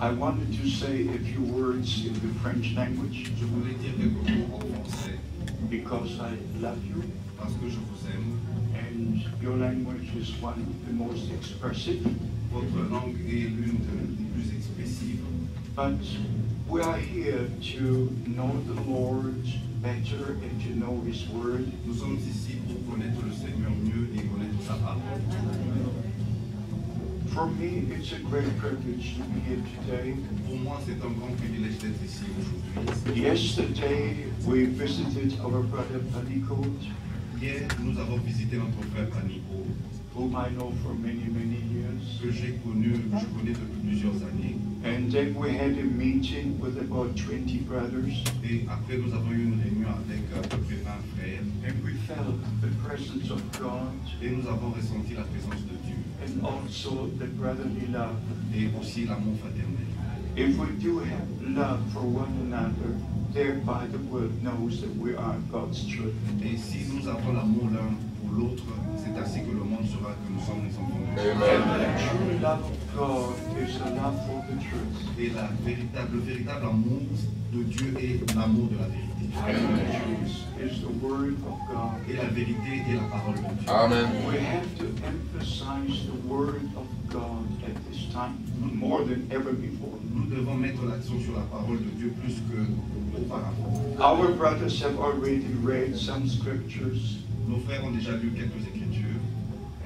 I wanted to say a few words in the French language Je voulais dire quelques mots en français because I love you parce que je vous aime. and your language is one of the most expressive. Votre langue est l'une des plus expressives. But we are here to know the Lord better and to know His Word. Nous sommes ici pour connaître le Seigneur mieux et connaître sa parole. For me, it's a great privilege to be here today. Pour moi, c'est un grand privilège d'être ici aujourd'hui. Yesterday, we visited our brother Panikot, Hier, nous avons visité notre frère Panico, whom I know for many, many years. que j'ai connu, que je connais depuis plusieurs années. And then we had a meeting with about 20 brothers, Et après, nous avons eu une réunion avec euh, à peu près 20 frères. and we felt the presence of God Et nous avons ressenti la présence de Dieu and also the brotherly love. et aussi l'amour fraternel. If we do have love for one another, thereby the world knows that we are God's children. Et si nous avons l'amour l'un pour l'autre, c'est ainsi que le monde saura que nous sommes les enfants de Dieu. And the true love of God is the love for the truth. Et la véritable, le véritable amour de Dieu est l'amour de la vérité. And the truth is the word of God. Et la vérité est la parole de Dieu. Amen. We have to emphasize the word of God at this time more than ever before. Nous devons mettre l'accent sur la parole de Dieu plus qu'auparavant. Our brothers have already read some scriptures, Nos frères ont déjà lu quelques écritures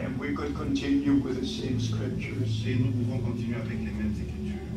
and we could continue with the same scriptures. et nous pouvons continuer avec les mêmes écritures.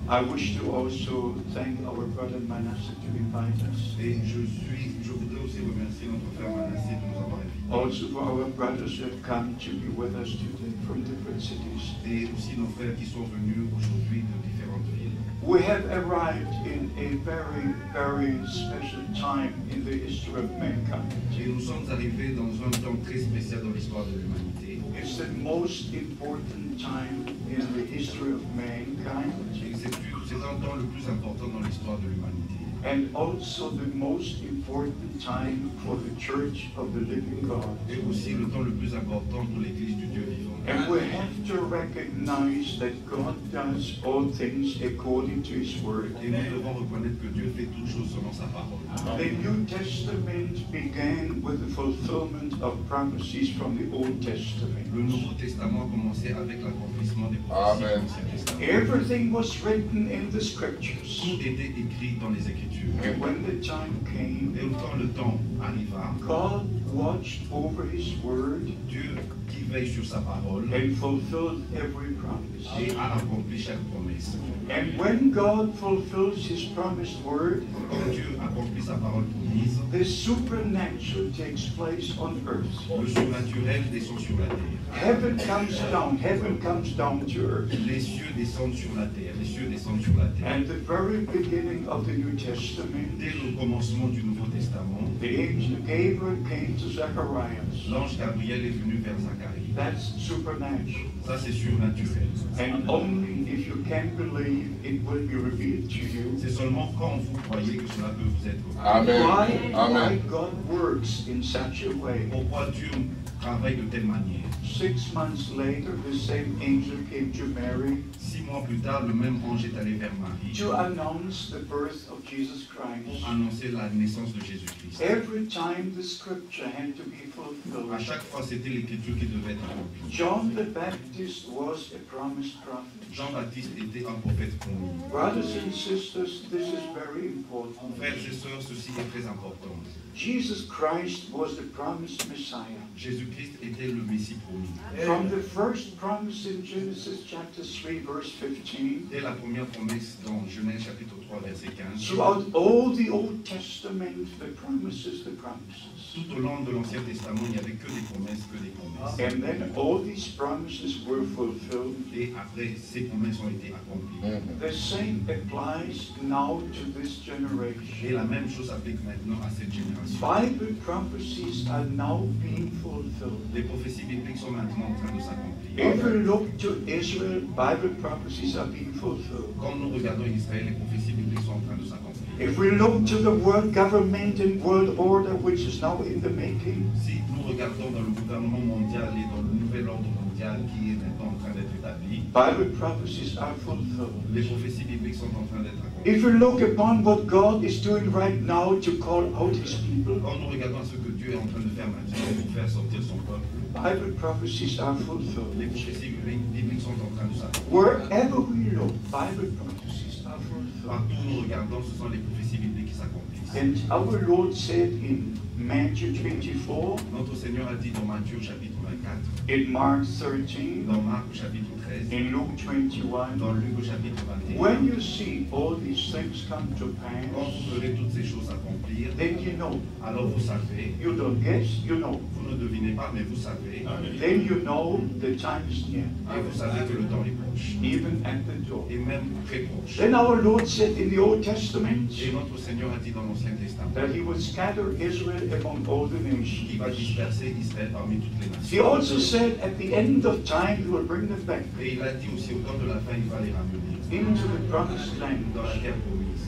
I wish to also thank our brother Manasseh to invite us. Et je suis, je voudrais aussi remercier notre frère Manassé de nous avoir invités. Also for our brothers who have come to be with us today from different cities. Et aussi nos frères qui sont venus aujourd'hui de différentes villes. We have arrived in a very, very special time in the history of mankind. Et nous sommes arrivés dans un temps très spécial dans l'histoire de l'humanité. It's the most important time in the history of mankind c'est c'est le plus important dans l'histoire de l'humanité. and also the most important time for the church of the living God. Et aussi le temps le plus important pour l'Église du Dieu vivant. And we have to recognize that God does all things according to His Word. Et nous devons reconnaître que Dieu fait toutes choses selon sa parole. The New Testament began with the fulfillment of prophecies from the Old Testament. Le Nouveau Testament a commencé avec l'accomplissement des prophéties Amen. de l'Ancien Testament. Everything was written in the scriptures. Tout était écrit dans les Écritures. And when the time Et came, quand le temps arriva, God watched over His Word Dieu qui veille sur sa parole. and fulfilled every promise. et a accompli chaque promesse. And when God fulfills His promised Word, Quand Dieu accomplit sa parole promise, the supernatural takes place on earth. le surnaturel descend sur la terre. Heaven comes down, heaven comes down to earth. Les cieux descendent sur la terre, les cieux descendent sur la terre. And the very beginning of the New Testament, Dès le commencement du Nouveau Testament, the angel Gabriel came to Zacharias. l'ange Gabriel est venu vers Zacharie. That's supernatural. Ça, c'est surnaturel. And only if you can believe, it will be revealed to you. C'est seulement quand vous croyez que cela peut vous être. Amen. Why, why God works in such a way. Pourquoi Dieu travaille de telle manière Six months later, the same angel came to Mary Six mois plus tard, le même ange est allé vers Marie to announce the birth of Jesus pour Christ. annoncer la naissance de Jésus-Christ. Every time the scripture had to be À fulfilled. chaque fois, c'était l'écriture qui devait être accomplie. John the Baptist was a promised prophet. Jean-Baptiste était un prophète promis. Brothers and sisters, this is very important. Frères et sœurs, ceci est très important. Jesus Christ was the promised Messiah. Jésus-Christ était le Messie promis. From the first promise in Genesis chapter 3, verse 15, Dès la première promesse dans Genèse chapitre 3 verset 15, throughout all the Old Testament, the promises, the promises. Tout au long de l'Ancien Testament, il n'y avait que des promesses, que des promesses. And then all these promises were fulfilled. Et après, ces promesses ont été accomplies. Mhm. The same applies now to this Et generation. la même chose s'applique maintenant à cette génération. Bible prophecies are now being fulfilled. Les prophéties bibliques sont maintenant en train de s'accomplir. If we look to Israel, Bible prophecies are being fulfilled. Quand nous regardons Israël, les prophéties bibliques sont en train de s'accomplir. If we look to the world government and world order, which is now in the making, Si nous regardons dans le gouvernement mondial et dans le nouvel ordre mondial qui est maintenant en train d'être établi. Bible prophecies are fulfilled. Les prophéties bibliques sont en train d'être accomplies. If you look upon what God is doing right now to call out his people, Quand nous regardons ce que Dieu est en train de faire maintenant pour faire sortir son peuple, Bible prophecies are fulfilled. les prophéties bibliques sont en train de s'accomplir. Wherever we look, Bible prophecies are fulfilled. Partout où nous regardons, ce sont les prophéties bibliques qui s'accomplissent. And our Lord said in Matthew 24, Notre Seigneur a dit dans Matthieu chapitre 24, in Mark 13, dans Marc au chapitre 13, in Luke 21, dans Luc au chapitre 21, when you see all these things come to quand pass, vous verrez toutes ces choses s'accomplir, then you know. alors vous savez, You don't guess, you know. vous ne devinez pas, mais vous savez, Then you know the time is near, et vous savez que le temps est proche, even at the door. et même très proche. Then our Lord said in the Old Testament Et notre Seigneur a dit dans l'Ancien Testament that he would scatter Israel among all the qu'il va nations. disperser Israël parmi toutes les He also said at the end of time he will bring them back Et il a dit aussi au temps de la fin, il va les ramener into the promised land. dans la terre promise.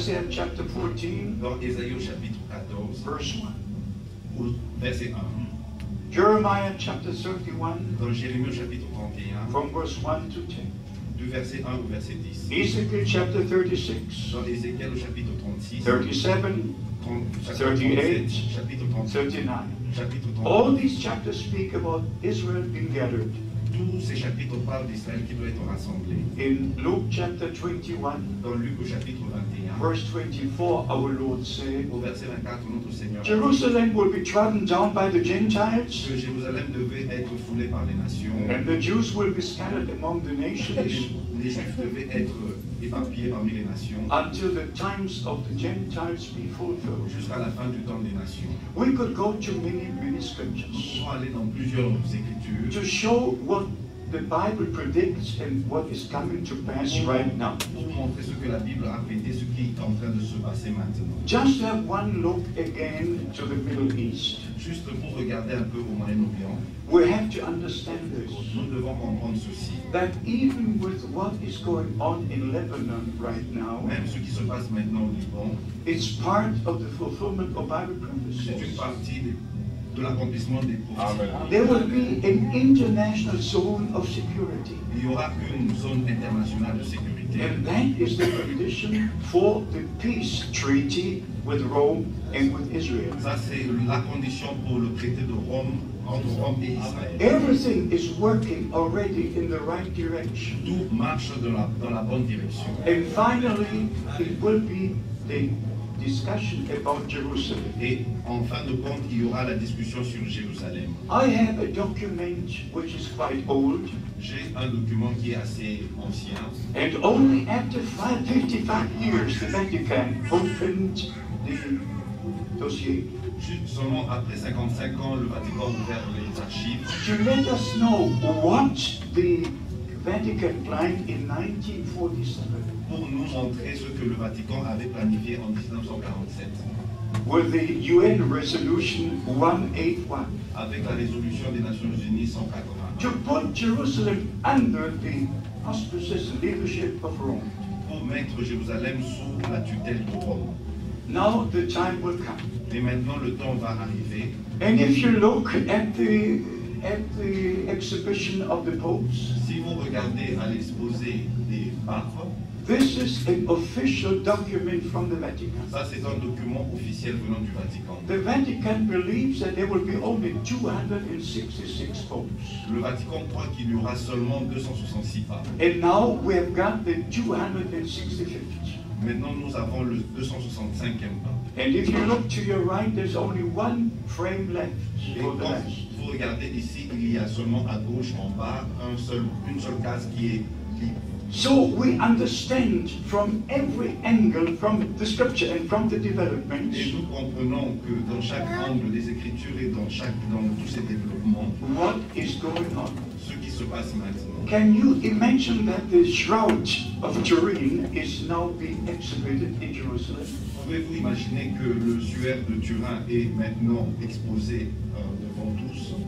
Isaiah chapter 14, Dans Ésaïe chapitre 14, verse 1. au verset 1. Jeremiah chapter 31, Dans Jérémie chapitre 31, from verse 1 to 10. du verset 1 au verset 10. Ezekiel chapter 36, Dans Ézéchiel au chapitre 36, 37, 30, 38, chapitre 39. chapitre All these chapters speak about Israel being gathered. Tous ces chapitres parlent d'Israël qui doit être rassemblé. In Luke chapter 21, Dans Luc au chapitre 21, verse 24, our Lord said, au verset 24, notre Seigneur Jerusalem will be trodden down by the Gentiles, que Jérusalem devait être foulée par les nations. and the Jews will be scattered among the nations les Juifs devaient être éparpillés parmi les nations until the times of the Gentiles be fulfilled. jusqu'à la fin du temps des nations. We could go to many, many Nous scriptures aller dans plusieurs écritures to show what the Bible predicts and what is coming to pass right now. montrer ce que la Bible a prédit, ce qui est en train de se passer maintenant. Just have one look again to the Middle East. Juste pour regarder un peu au Moyen-Orient, We have to understand this. nous devons comprendre ceci. that even with what is going on in Lebanon right now, Même ce qui se passe maintenant au Liban, it's part of the fulfillment of Bible c'est une partie des- de l'accomplissement des prophéties. There will be an international zone of security, Il y aura une zone internationale de sécurité. and that is the condition for the peace treaty with Rome and with Israel. Ça, c'est la condition pour le traité de Rome, entre Rome et Israël. Everything is working already in the right direction. Tout marche dans la, dans la bonne direction. And finally, it will be the discussion about Jerusalem. Et en fin de compte, il y aura la discussion sur Jérusalem. I have a document which is quite old, J'ai un document qui est assez ancien. and only after five, 55 years the Vatican opened the dossier seulement après 55 ans, le Vatican a ouvert les archives to let us know what the Vatican planned in 1947 pour nous montrer ce que le Vatican avait planifié en 1947 with the UN Resolution 181 avec la résolution des Nations Unies 180 to put Jerusalem under the auspices leadership of Rome. pour mettre Jérusalem sous la tutelle de Rome. Now the time will come. Et maintenant, le temps va arriver. And if you look at the at the exhibition of the popes, Si vous regardez à l'exposé des papes, this is an official document from the Vatican. ça c'est un document officiel venant du Vatican. The Vatican believes that there will be only 266 popes. Le Vatican croit qu'il y aura seulement 266 papes. And now we have got the 265th. Maintenant, nous avons le 265e pape. And if you look to your right, there's only one frame left Et for the vous regardez ici, il y a seulement à gauche, en bas, un seul, une seule case qui est libre. So we understand from every angle, from the scripture and from the development. Et nous comprenons que dans chaque angle des Écritures et dans, chaque, dans tous ces développements, what is going on. ce qui se passe maintenant. Can you imagine that the shroud of Turin is now being exhibited in Jerusalem? Pouvez-vous imaginer que le suaire de Turin est maintenant exposé euh, devant enfants tous,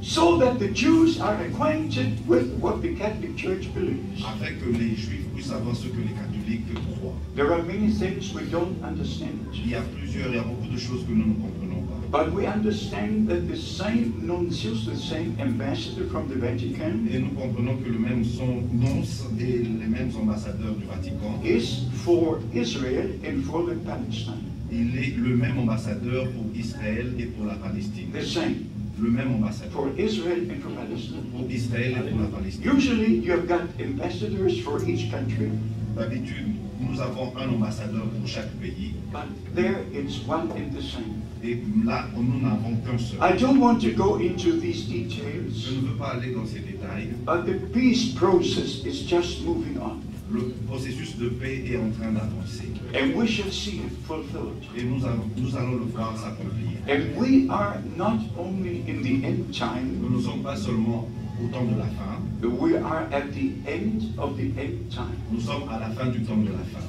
so that the Jews are acquainted with what the Catholic Church believes. afin que les Juifs puissent savoir ce que les catholiques croient. There are many things we don't understand, Il y a plusieurs, il y a beaucoup de choses que nous ne comprenons pas. but we understand that the same nuncius, the same ambassador from the Vatican, Et nous comprenons que le même son nonce et les mêmes ambassadeurs du Vatican, is for Israel and for the Palestine. il est le même ambassadeur pour Israël et pour la Palestine. The same Le ambassadeur for Israel and for Palestine. pour Israël et pour la Palestine. Usually, you have got ambassadors for each country, D'habitude, nous avons un ambassadeur pour chaque pays. but there it's one and the same. Et là, nous n'avons qu'un seul. I don't want to go into these Je ne veux pas aller dans ces détails. but the peace process is just moving on, Le processus de paix est en train d'avancer. and we shall see it fulfilled. Et nous allons, nous allons le voir s'accomplir. And we are not only in the end Nous time, ne sommes pas seulement au temps de la fin, we are at the end of the end time. nous sommes à la fin du temps de la fin.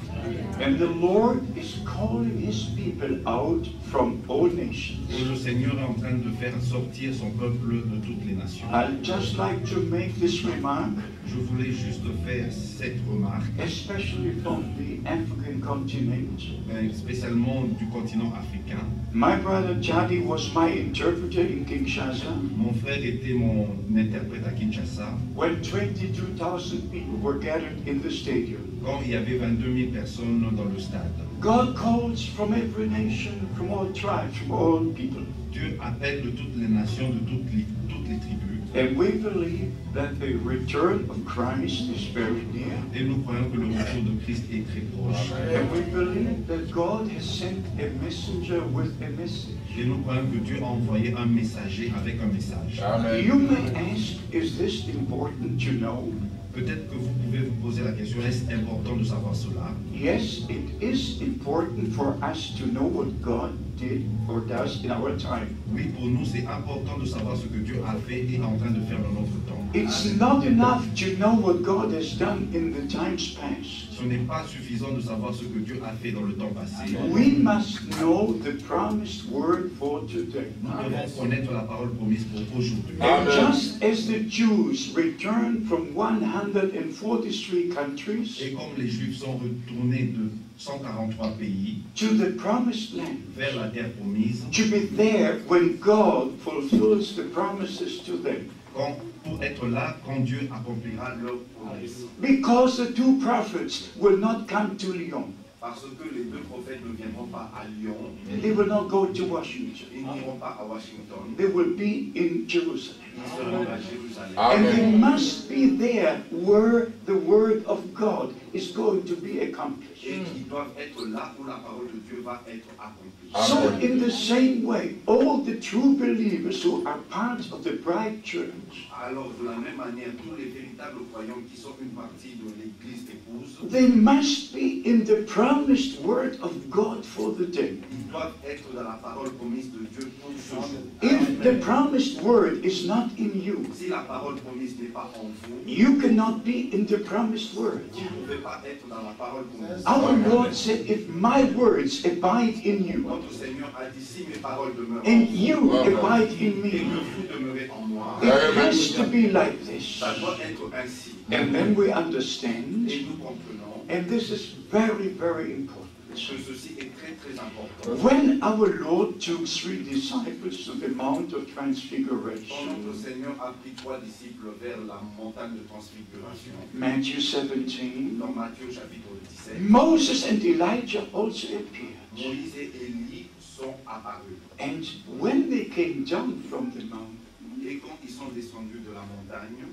And the Lord is calling his people out from all nations. Et le Seigneur est en train de faire sortir son peuple de toutes les nations. I'd just like to make this remark, Je voulais juste faire cette remarque, especially from the African continent. euh, spécialement du continent africain. My brother Jadi was my interpreter in Kinshasa Mon frère était mon interprète à Kinshasa when 22,000 people were gathered in the stadium. Quand il y avait 22 000 personnes dans le stade. God calls from every nation, from all tribes, from all people. Dieu appelle de toutes les nations, de toutes les, toutes les tribus. And we believe that the return of Christ is very near. Et nous croyons que le retour de Christ est très proche. And we believe that God has sent a messenger with a message. Et nous croyons que Dieu a envoyé un messager avec un message. Amen. You may ask, is this important to know? Peut-être que vous pouvez vous poser la question, est-ce important de savoir cela? Yes, it is important for us to know what God did or does in our time. Oui, pour nous, c'est important de savoir ce que Dieu a fait et est en train de faire dans notre temps. It's not enough to know what God has done in the times past. Ce n'est pas suffisant de savoir ce que Dieu a fait dans le temps passé. We must know the promised word for today. Nous devons connaître la parole promise pour aujourd'hui. And just as the Jews returned from 143 countries Et comme les Juifs sont retournés de 143 pays to the promised land, vers la terre promise, to be there when God fulfills the promises to them. quand, pour être là quand Dieu accomplira leur promesse. Because the two prophets will not come to Lyon. Parce que les deux prophètes ne viendront pas à Lyon, They will not go to Washington. ils n'iront pas à Washington, They will be in Jerusalem. Ils seront à Jérusalem. And they Amen. must be there where the word of God is going to be accomplished. Et ils doivent être là où la parole de Dieu va être accomplie. So, Amen. in the same way, all the true believers who are part of the bride church, Alors, de la même manière, tous les véritables croyants qui sont une partie de l'Église épouse, they must be in the promised word of God for the day. ils doivent être dans la parole promise de Dieu pour ce jour. If the promised word is not in you, Si la parole promise n'est pas en vous, you cannot be in the promised word. vous ne pouvez pas être dans la parole promise. Our Lord said, If my words abide in you, Notre Seigneur a dit, si mes paroles demeurent and vous, you abide in et me, que vous demeurez en moi, it has to be like this. ça doit être ainsi. And then we Et understand, nous comprenons and this is very, very important. Que ceci est très très important. When our Lord took three disciples to the Mount of Quand notre Transfiguration, Seigneur a pris trois disciples vers la montagne de transfiguration, Matthew 17, dans Matthieu chapitre 17, Moses and Elijah also appeared. Moïse et Élie sont apparus. And when they came down from the mountain, Et quand ils sont descendus de la montagne,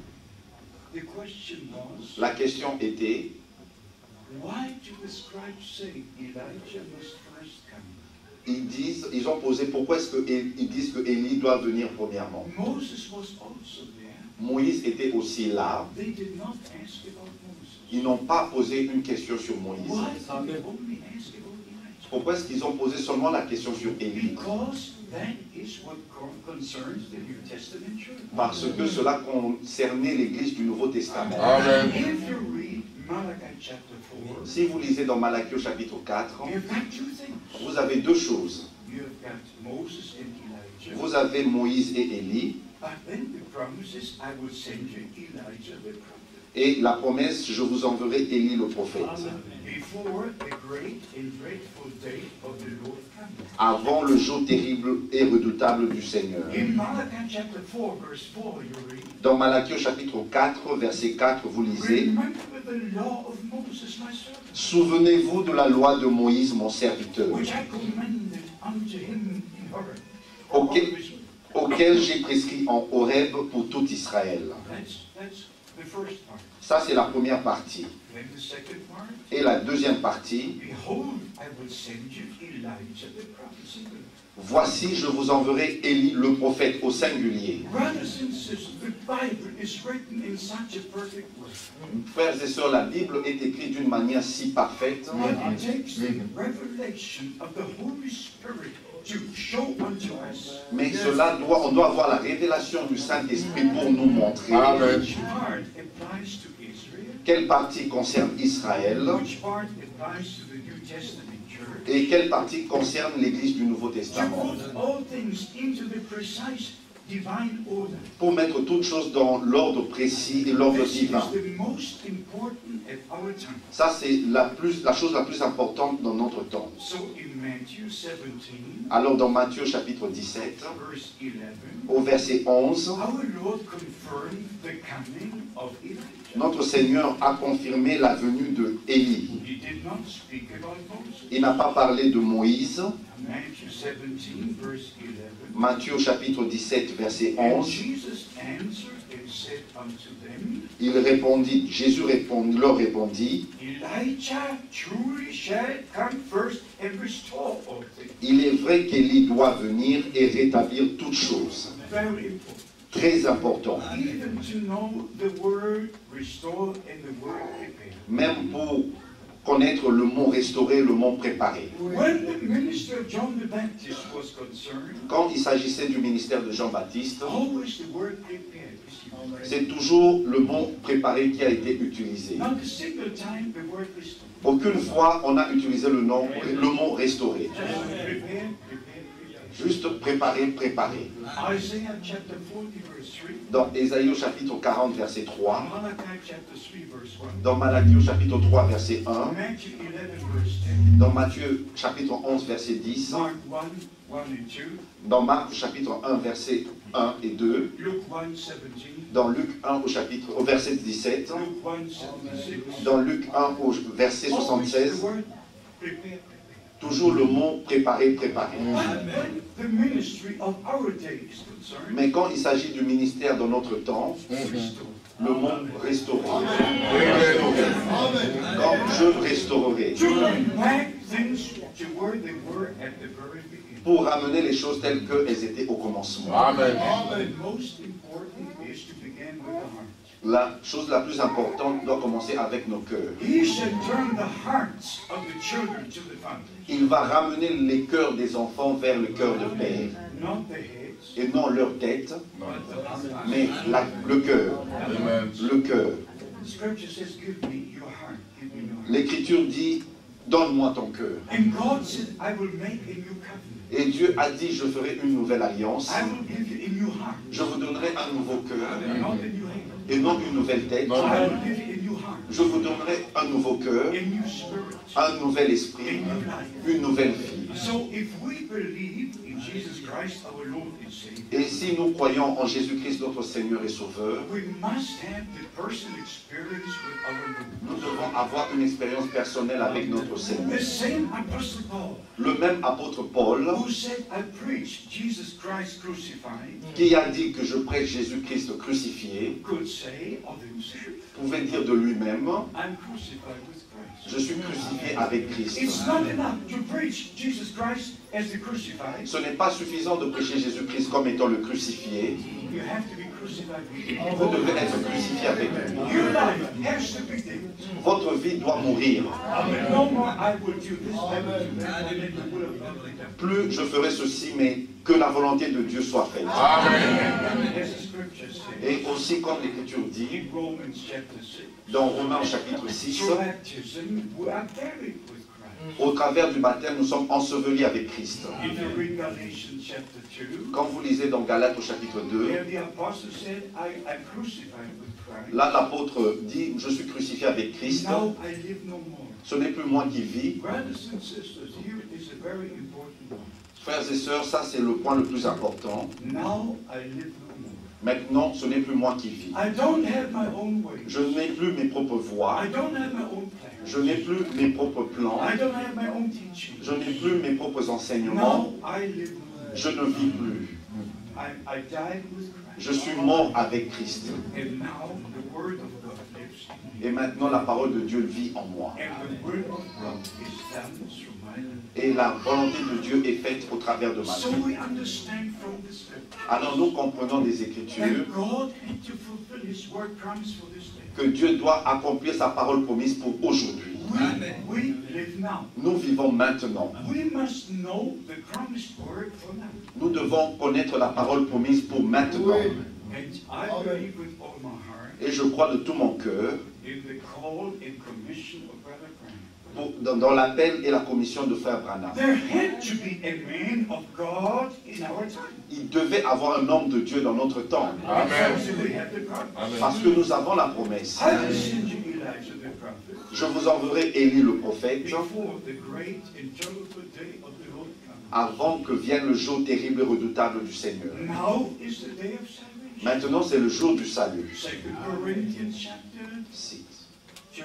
the question was, La question était, ils disent, ils ont posé pourquoi est-ce qu'ils disent que Élie doit venir premièrement. Moses was also there. Moïse était aussi là. They did not ask about Moses. Ils n'ont pas posé une question sur Moïse. Why did they only ask about Elijah? Pourquoi est-ce qu'ils ont posé seulement la question sur Élie? Because that is what con- concerns the New Testament church. Parce que cela concernait l'Église du Nouveau Testament. Amen. If you read Malachi chapter 4, Si vous lisez dans Malachie au chapitre 4, you've got two things. vous avez deux choses. Vous avez Moïse et Élie. Et la promesse, je vous enverrai Élie le prophète. Before the great and dreadful day of the Lord comes. Avant le jour terrible et redoutable du Seigneur. In Malachi chapter 4, verse 4, you read, Dans Malachie au chapitre 4, verset 4, vous lisez Souvenez-vous de la loi de Moïse, mon serviteur, auquel j'ai prescrit en Horeb pour tout Israël. Ça, c'est la première partie. Et la deuxième partie, Behold, I will send you Elijah the prophet. singular. voici, je vous enverrai Élie le prophète au singulier. Frères et sœurs, la Bible est écrite d'une manière si parfaite Mais cela doit, on doit avoir la révélation du Saint-Esprit pour nous montrer. Israel, quelle partie concerne Israël et quelle partie concerne l'Église du Nouveau Testament? Pour mettre toutes choses dans l'ordre précis et l'ordre divin. Ça, c'est la, plus- la chose la plus importante dans notre temps. So in Matthew 17, Alors, dans Matthieu chapitre 17, verse 11, au verset 11, our Lord confirmed the coming of Elijah. notre Seigneur a confirmé la venue de Élie. Il n'a pas parlé de Moïse. Matthew 17, verse 11. Matthieu chapitre 17, verset And 11, Jesus answered and said unto them, il répondit, Jésus répond- leur répondit. Il est vrai qu'Élie doit venir et rétablir toutes choses. Très important. Même pour connaître le mot restauré, le mot préparé. Quand il s'agissait du ministère de Jean-Baptiste, c'est toujours le mot préparé qui a été utilisé. Aucune fois on a utilisé le, nom, le mot restauré. Juste préparer, préparer. Isaiah chapter 40 verse 3. Dans Ésaïe au chapitre 40, verset 3. Malachi chapter 3 verse 1. Dans Malachie au chapitre 3, verset 1. Matthew 11 verse 10. Dans Matthieu chapitre 11, verset 10. Mark 1, 1 and 2. Dans Marc au chapitre 1, verset 1 et 2. Luke 1, 17. Dans Luc 1 au chapitre au verset 17. Luke 1, 76. Dans Luc 1 au verset Always 76. the word prepare, prepare. Toujours le mot préparer, préparer. But Mais quand il s'agit du ministère dans notre temps, le mot restaurer. Quand je restaurerai. Pour ramener les choses telles qu'elles étaient au commencement. La chose la plus importante doit commencer avec nos cœurs. He shall turn the hearts of the children to the fathers, Il va ramener les cœurs des enfants vers le cœur de Père. Et non leur tête, mais la- le cœur. Le cœur. L'Écriture dit, donne-moi ton cœur. And God said, I will make a new covenant. Et Dieu a dit, je ferai une nouvelle alliance. Je vous donnerai un nouveau cœur et non une nouvelle tête. Je vous donnerai un nouveau cœur, un nouvel esprit, une nouvelle vie. Et si nous croyons en Jésus-Christ, notre Seigneur et Sauveur, nous devons avoir une expérience personnelle avec notre Seigneur. Le même apôtre Paul, qui a dit que je prêche Jésus-Christ crucifié, pouvait dire de lui-même, je suis crucifié avec Christ. It's not enough to preach Jesus Christ as the crucified. Ce n'est pas suffisant de prêcher Jésus-Christ comme étant le crucifié. You have to be crucified with him. Vous devez être crucifié avec lui. Your life has to be dead. Votre vie doit mourir. No more I will do this, I will do that, and then the will of God be done. Plus je ferai ceci, mais que la volonté de Dieu soit faite. Et aussi, comme l'Écriture dit, in Romans chapter 6, dans Romains chapitre 6, through baptism we are buried with Christ. Au travers du baptême, nous sommes ensevelis avec Christ. If you read Galatians chapter 2, Quand vous lisez dans Galates au chapitre 2, where the apostle said, I, I'm crucified with Christ. là l'apôtre dit, je suis crucifié avec Christ. Ce n'est plus moi qui vis. Frères et sœurs, ça c'est le point le plus important. Maintenant, ce n'est plus moi qui vis. I don't have my own way. Je n'ai plus mes propres voies. I don't have my own plans. Je n'ai plus mes propres plans. I don't have my own teaching. Je n'ai plus mes propres enseignements. Je ne vis plus. I, I died with Christ. Je suis mort avec Christ. Et maintenant, la parole de Dieu vit en moi. And the word of God is done through my life. Et la volonté de Dieu est faite au travers de ma vie. we understand from the scripture Alors nous comprenons des Écritures que Dieu doit accomplir sa parole promise pour aujourd'hui. Nous vivons maintenant. Nous devons connaître la parole promise pour maintenant. Et je crois de tout mon cœur pour- dans, dans l'appel et la commission de Frère Branham. There had to be a man of God in our time. Il devait avoir un homme de Dieu dans notre temps. Because we have the promise. Parce que nous avons la promesse. I will send you Elijah the prophet? Je vous enverrai Élie le prophète before the great and terrible day of the Lord comes. avant que vienne le jour terrible et redoutable du Seigneur. Maintenant, c'est le jour du salut. Second Corinthians chapter Six. 2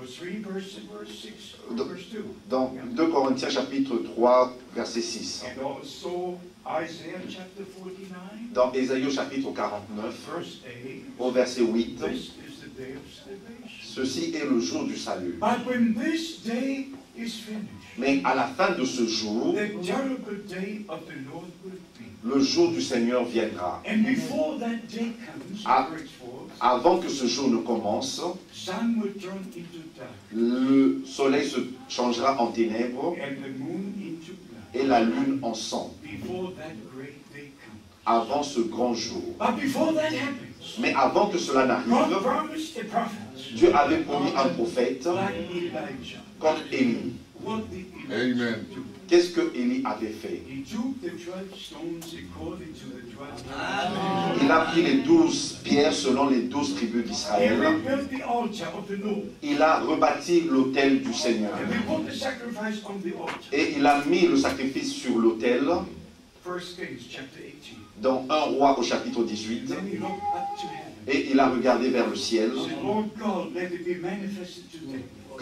or 3 verse, verse 6 or Donc- verse 2. Dans 2 Corinthiens chapitre 3, verset 6. And also Isaiah chapter 49 Dans Ésaïe chapitre 49, verse 8. au verset 8, This is the day of salvation. ceci est le jour du salut. Mais à la fin de ce jour, the terrible day of the Lord will be. le jour du Seigneur viendra. And before that day comes, Ah. verse 4, Avant que ce jour ne commence, le soleil se changera en ténèbres et la lune en sang. Before that great day comes. Avant ce grand jour. Mais avant que cela n'arrive, Dieu avait promis un prophète comme Élie. Amen. Qu'est-ce que Élie avait fait? He took the 12 stones according to the 12 Il a pris les douze pierres selon les douze tribus d'Israël. rebuilt the altar of the Lord. Il a rebâti l'autel du Seigneur. Et il a mis le sacrifice sur l'autel First Kings chapter 18. dans 1 roi au chapitre 18. Then he looked up to heaven. Et il a regardé vers le ciel.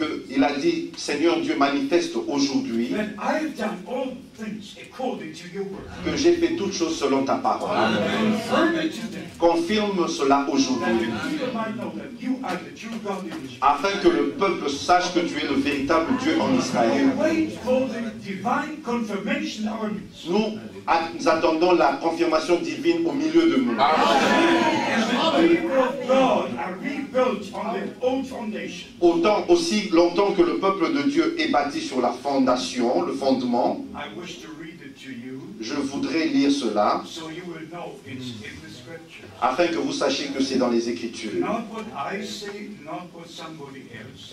He said, Lord God, let it be manifested today. Que il a dit, Seigneur Dieu, manifeste aujourd'hui que j'ai fait toutes choses selon ta parole. Confirme cela aujourd'hui. Afin que le peuple sache que tu es le véritable Dieu en We Israël. wait for the divine confirmation in our midst. Nous, attendons la confirmation divine au milieu de nous. As the people of God are rebuilt on the old foundation, Autant aussi longtemps que le peuple de Dieu est bâti sur la fondation, le fondement, je voudrais lire cela afin que vous sachiez que c'est dans les Écritures.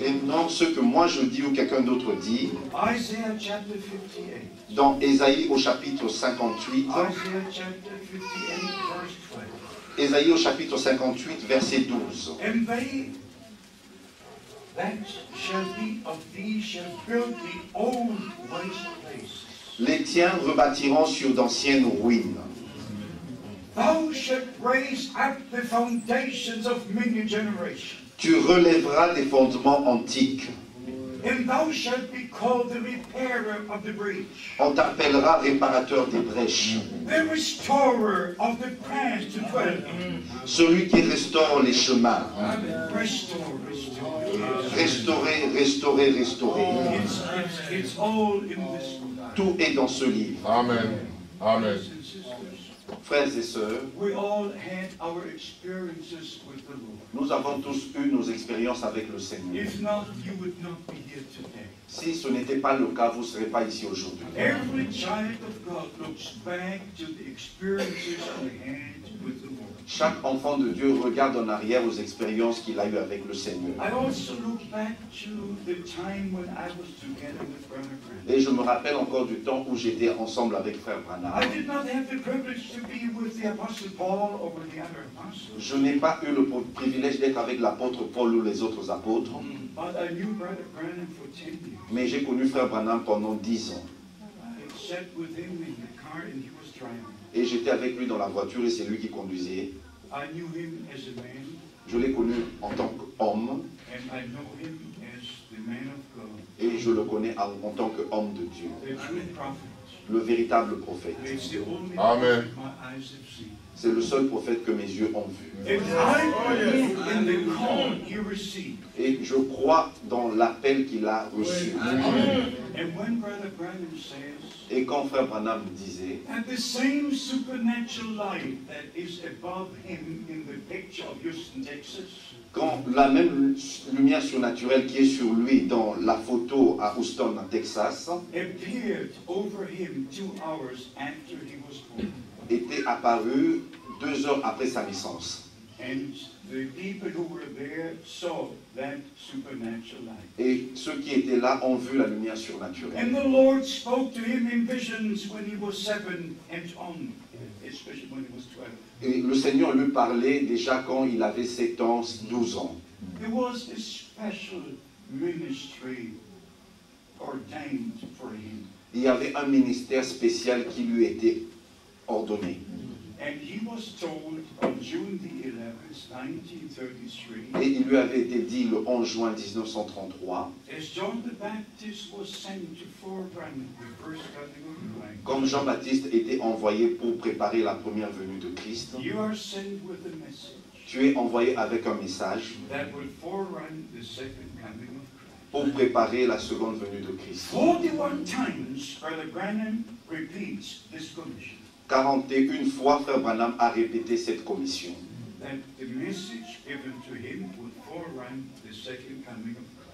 Et non ce que moi je dis ou quelqu'un d'autre dit. Isaiah chapter 58. Dans Ésaïe au chapitre 58, Isaiah chapter 58, verse 12. Ésaïe au chapitre 58, verset 12. Les tiens rebâtiront sur d'anciennes ruines. Thou shalt raise up the foundations of many generations, Tu relèveras des fondements antiques. On t'appellera réparateur des brèches, the restorer of the paths to dwell in. celui qui restaure les chemins. Restaurer, restaurer, restaurer. Tout est dans ce livre. Amen. Amen. Frères et sœurs, nous avons tous eu nos expériences avec le Seigneur. If not, you would not be here today. Si ce n'était pas le cas, vous ne serez pas ici aujourd'hui. Every child of God looks back to the experiences they had with the Lord. Chaque enfant de Dieu regarde en arrière aux expériences qu'il a eues avec le Seigneur. Et je me rappelle encore du temps où j'étais ensemble avec Frère Branham. Je n'ai pas eu le privilège d'être avec l'apôtre Paul ou les autres apôtres, but I knew Brother Branham for 10 years. mais j'ai connu Frère Branham pendant dix ans. Et j'étais avec lui dans la voiture et c'est lui qui conduisait. I knew him as a man, Je l'ai connu en tant qu'homme and I know him as the man of God, et je le connais en, en tant qu'homme de Dieu, le véritable prophète. Amen. C'est le seul prophète que mes yeux ont vu. Received. Et je crois dans l'appel qu'il a reçu. And Et quand Frère Branham disait, And the same supernatural light that is above him in the picture of Houston, Texas, quand la même lumière surnaturelle qui est sur lui dans la photo à Houston, Texas, appeared over him two hours after he was born. était apparue deux heures après sa naissance. And Et ceux qui étaient là ont vu la lumière surnaturelle. And the Lord spoke to him in visions when he was seven and on, especially when he was 12. Et le Seigneur lui parlait déjà quand il avait 7 ans, 12 ans. There was a special ministry ordained for him. Il y avait un ministère spécial qui lui était ordonné. Et il lui avait été dit le 11 juin 1933, as John the Baptist was sent to forerun the first coming of Christ, comme Jean-Baptiste était envoyé pour préparer la première venue de Christ, you are sent with a message tu es envoyé avec un message that will forerun the second coming of Christ. pour préparer la seconde venue de Christ. 41 times Brother Branham repeats this commission, 41 fois, Frère Branham a répété cette commission,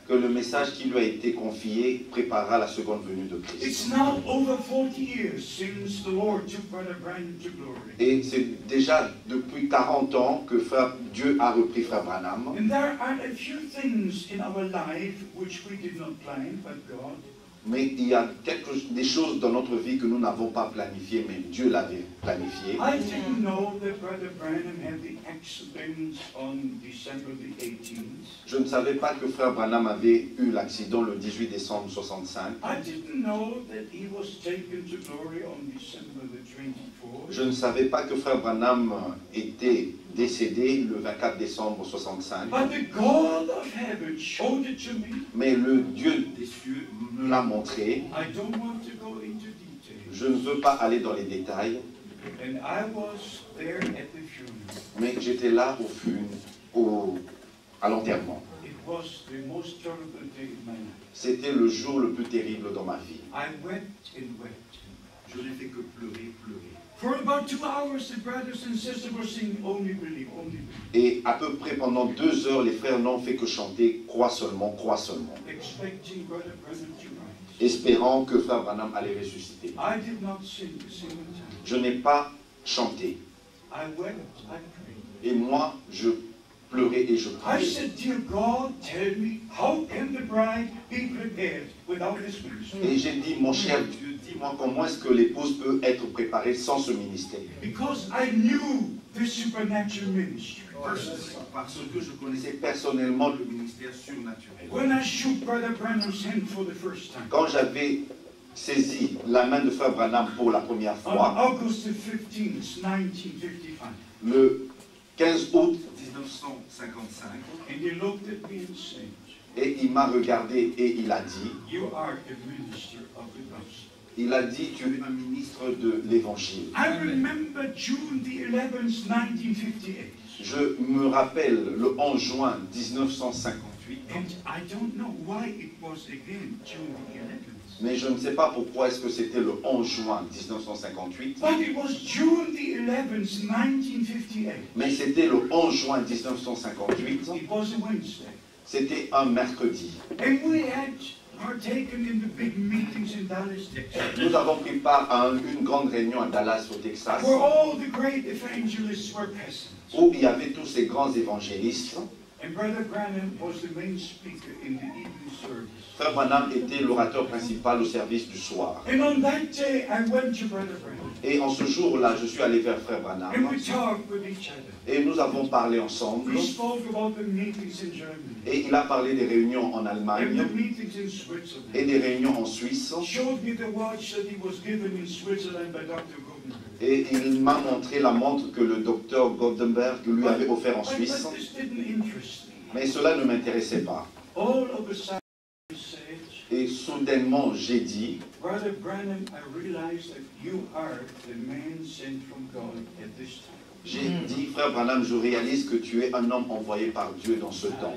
que le message qui lui a été confié préparera la seconde venue de It's Christ. now over 40 years since the Lord took Brother Branham to glory. Et c'est déjà depuis 40 ans que Frère- Dieu a repris Frère Branham. And there are a few things in our life which we did not plan, but God. Mais il y a quelque, des choses dans notre vie que nous n'avons pas planifiées, mais Dieu l'avait planifié. I didn't know that Brother Branham had the accident on December the 18th. Je ne savais pas que Frère Branham avait eu l'accident le 18 décembre 65. I didn't know that he was taken to glory on December the 24th. Je ne savais pas que Frère Branham était décédé le 24 décembre 65. But the God of heaven showed it to me. Mais le Dieu des cieux me l'a montré. Je ne veux pas aller dans les détails, And I was there at the funeral. mais j'étais là au fun, au, à l'enterrement. C'était le jour le plus terrible dans ma vie. Je n'ai fait que pleurer, Et à peu près pendant deux heures, les frères n'ont fait que chanter Crois seulement, crois seulement, espérant que Frère Branham allait ressusciter. Je n'ai pas chanté. Et moi, je pleurais et je I priais. said, Dear God, tell me, how can the bride be prepared without this ministry? Et j'ai dit, mon cher Dieu, dis-moi comment est-ce que l'épouse peut être préparée sans ce ministère Because I knew the supernatural ministry. Parce que je connaissais personnellement le ministère surnaturel. When I shook Brother Branham's hand for the first time, Quand j'avais saisi la main de Frère Branham pour la première on fois, August the 15th, 1955, le 15 août 1955, and he looked at me and said, et il m'a regardé et il a dit, You are a minister of the gospel. il a dit, tu es un ministre de l'évangile. I remember June the 11th, 1958. Je me rappelle le 11 juin 1958, And I don't know why it was again June the 11th. Mais je ne sais pas pourquoi est-ce que c'était le 11 juin 1958, But it was June the 11th, 1958. mais c'était le 11 juin 1958, It was a Wednesday. c'était un mercredi. And we had partaken in the big meetings in Dallas, Texas, Nous avons pris part à un- une grande réunion à Dallas, au Texas, where all the great evangelists were present. où il y avait tous ces grands évangélistes. And Brother Branham was the main speaker in the evening service. Frère Branham était l'orateur principal au service du soir. And on that day, I went to Brother Branham, Et en ce jour-là, je suis allé vers Frère and Branham we talked with each other. et nous avons parlé ensemble. We spoke about the meetings in Germany, Et il a parlé des réunions en and Allemagne the meetings in Switzerland. et des réunions en Suisse. Et il m'a montré la montre que le docteur Goldenberg lui avait offert en Suisse. Mais cela ne m'intéressait pas. All of a sudden, he said, Et soudainement, j'ai dit, Brother Branham, I realize that you are the man sent from God at this time. j'ai dit, frère Branham, je réalise que tu es un homme envoyé par Dieu dans ce temps.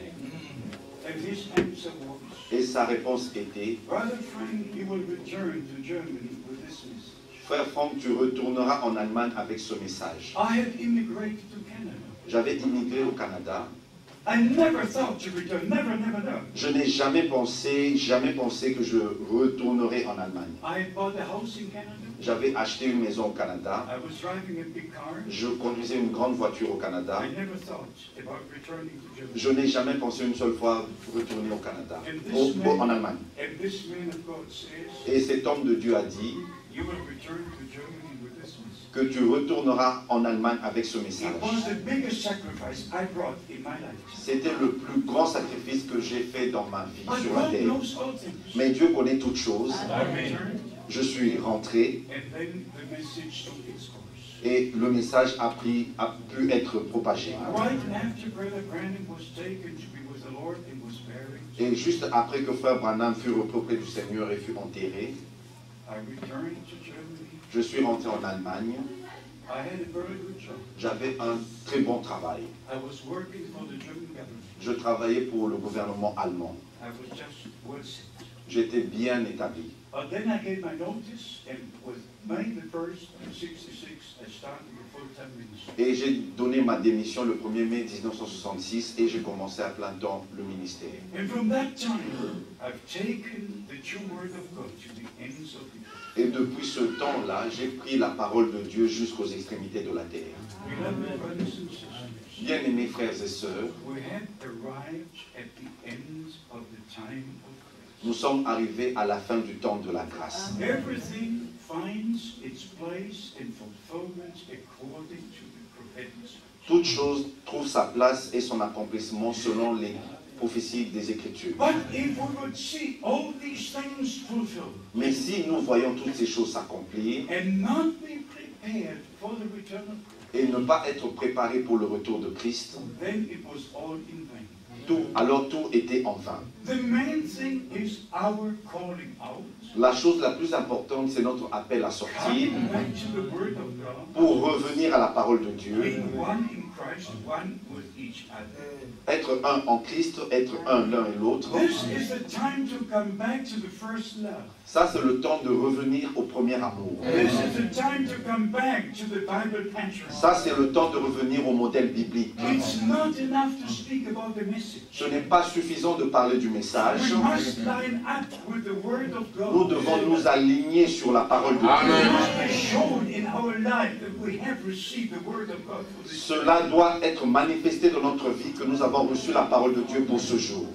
And his answer was, Et sa réponse était, Brother Frank, you will return to Germany with this message. frère Franck, tu retourneras en Allemagne avec ce message. I had immigrated to Canada. J'avais immigré au Canada. I never thought to return, never, never, never. Je n'ai jamais pensé, jamais pensé que je retournerais en Allemagne. I had bought a house in Canada. J'avais acheté une maison au Canada. I was driving a big car. Je conduisais une grande voiture au Canada. I never thought about returning to Germany. Je n'ai jamais pensé une seule fois retourner au Canada, au- en Allemagne. And this man of God says, Et cet homme de Dieu a dit you will return to Germany with this message. Que tu retourneras en Allemagne avec ce message. C'était le plus grand sacrifice que j'ai fait dans ma vie But sur la terre. Mais Dieu connaît toutes choses. Je suis rentré et le message a, pris, a pu être propagé. Et juste après que frère Branham fut repris du Seigneur et fut enterré, I returned to Germany. Je suis rentré en Allemagne. J'avais un très bon travail. Je travaillais pour le gouvernement allemand. J'étais bien établi. But then I gave my notice, and with May the 1st of 66, I started a full-time ministry. Et j'ai donné ma démission le 1er mai 1966 et j'ai commencé à plein temps le ministère. Et depuis ce temps-là, j'ai pris la parole de Dieu jusqu'aux extrémités de la terre. Bien-aimés frères et sœurs, nous sommes arrivés à la fin du temps de la grâce. Toute chose trouve sa place et son accomplissement selon les prophéties des Écritures. But if we would see all these things fulfilled Mais si nous voyons toutes ces choses s'accomplir et ne pas être préparés pour le retour de Christ, then it was all in vain. tout, alors tout était en vain. The main thing is our calling out, La chose la plus importante, c'est notre appel à sortir pour revenir à la parole de Dieu, être un en Christ, être un l'un et l'autre. This is the time to come back to the first love. Ça, c'est le temps de revenir au premier amour. This is the time to come back to the Bible pattern. Ça, c'est le temps de revenir au modèle biblique. It's not enough to speak about the message. Ce n'est pas suffisant de parler du message. We must line up with the Word of Nous God. devons nous aligner sur la parole de Dieu. Cela doit être manifesté dans notre vie que nous avons reçu la parole de Dieu pour ce jour.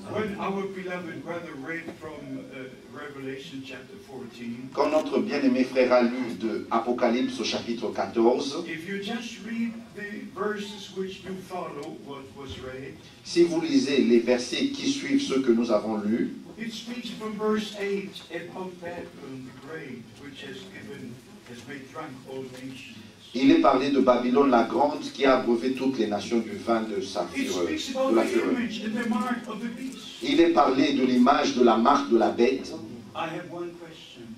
From uh, Revelation chapter 14, Quand notre bien-aimé frère a lu de Apocalypse au chapitre 14, if you just read the verses which you follow what was read, si vous lisez les versets qui suivent ceux que nous avons lus, it speaks from verse 8 about Babylon the Great, which has given, has made drunk all nations. il est parlé de Babylone la grande qui a abreuvé toutes les nations du vin de sa fureur. de la. Il est parlé de l'image de la marque de la bête.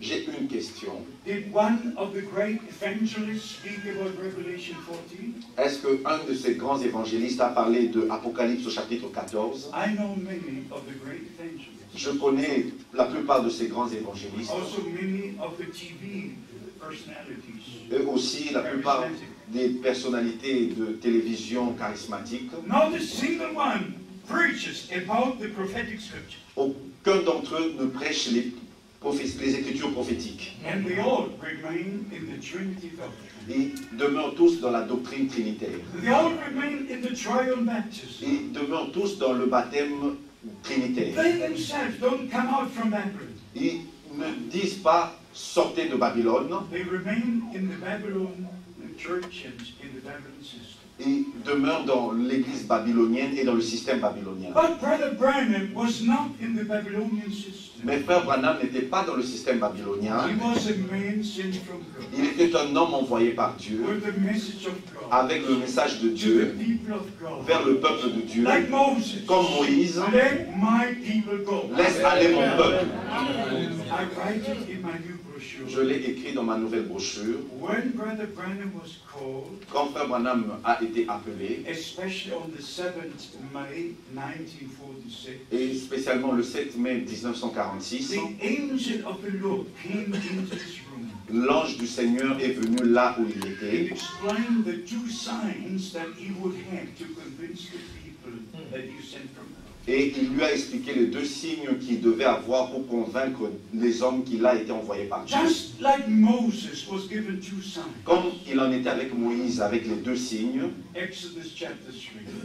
J'ai une question. Did one of the great evangelists speak about Revelation 14? Est-ce qu'un de ces grands évangélistes a parlé de Apocalypse au chapitre 14 I know many of the great evangelists. Je connais la plupart de ces grands évangélistes. Eux aussi, la plupart des personnalités de télévision charismatiques. Not a single one preaches about the prophetic scripture. Au- qu'un d'entre eux ne prêche les, écritures prophétiques. And they all remain in the Trinity doctrine. Ils demeurent tous dans la doctrine trinitaire. Ils demeurent tous dans le baptême trinitaire. Ils ne disent pas sortez de Babylone, They remain in the Babylon church and in the Babylon system. ils demeurent dans l'église babylonienne et dans le système babylonien. Mais frère Branham n'était pas dans le système babylonien. Il était un homme envoyé par Dieu avec le message de Dieu vers le peuple de Dieu, comme Moïse. Laisse aller mon peuple. Je l'ai écrit dans ma nouvelle brochure. When Brother Branham was called, Quand frère Branham a été appelé, especially on the 7th May 1946, et spécialement le 7 mai 1946, the angel of the Lord came into this room l'ange du Seigneur est venu là où il and était explained the two signs that he would have to convince the people that you sent from. Et il lui a expliqué les deux signes qu'il devait avoir pour convaincre les hommes qu'il a été envoyé par Dieu. Just like Moses was given two signs. Comme il en était avec Moïse avec les deux signes, Exodus chapter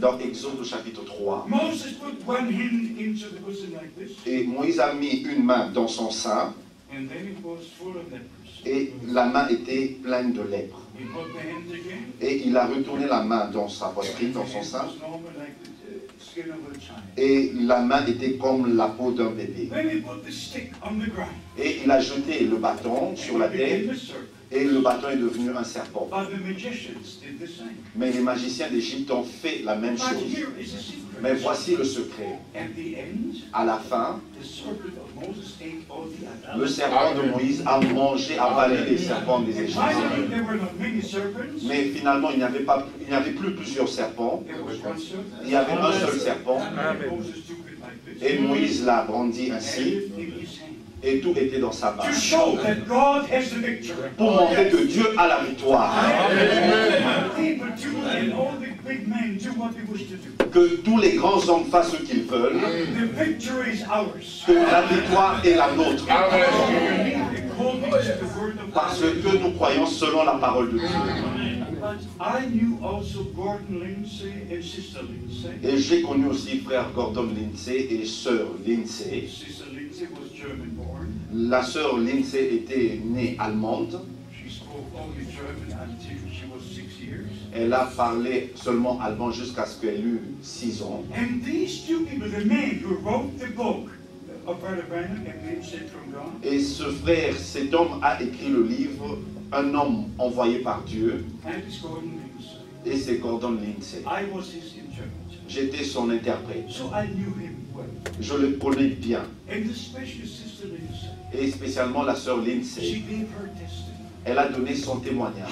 3. dans Exode chapitre 3, Moses put one hand into the bosom like this, et Moïse a mis une main dans son sein, and then it was full of lepers. et la main était pleine de lèpre. He put the hand again. Et il a retourné la main dans sa poitrine, dans son sein, like et la main était comme la peau d'un bébé. Et il a jeté le bâton sur la terre, et le bâton est devenu un serpent. Mais les magiciens d'Égypte ont fait la même chose. Mais voici le secret. À la fin, le serpent de Moïse a mangé, avalé les serpents des Égyptiens. Mais finalement, il n'y avait, pas, il n'y avait plus plusieurs serpents. Il y avait un seul serpent. Et Moïse l'a brandi and ainsi. Et tout était dans sa victory. Pour montrer que Dieu a la victoire. People Que tous les grands hommes fassent ce qu'ils veulent. Que la victoire est la nôtre. Of Parce que nous croyons selon la parole de Dieu. But I knew also Gordon Lindsay and Sister Lindsay. Et j'ai connu aussi frère Gordon Lindsay et sœur Lindsay. La sœur Lindsay était née allemande. Elle a parlé seulement allemand jusqu'à ce qu'elle eut 6 ans. And these two people, the man who wrote the book of Brother Branham and men sent from God, Et ce frère, cet homme a écrit le livre Un homme envoyé par Dieu Gordon Lindsay. et c'est Gordon Lindsay. I was his interpreter. J'étais son interprète. So I knew him well. Je le connais bien. And especially Sister Lindsay. Et spécialement la sœur She Lindsay. gave her testimony. Elle a donné son témoignage.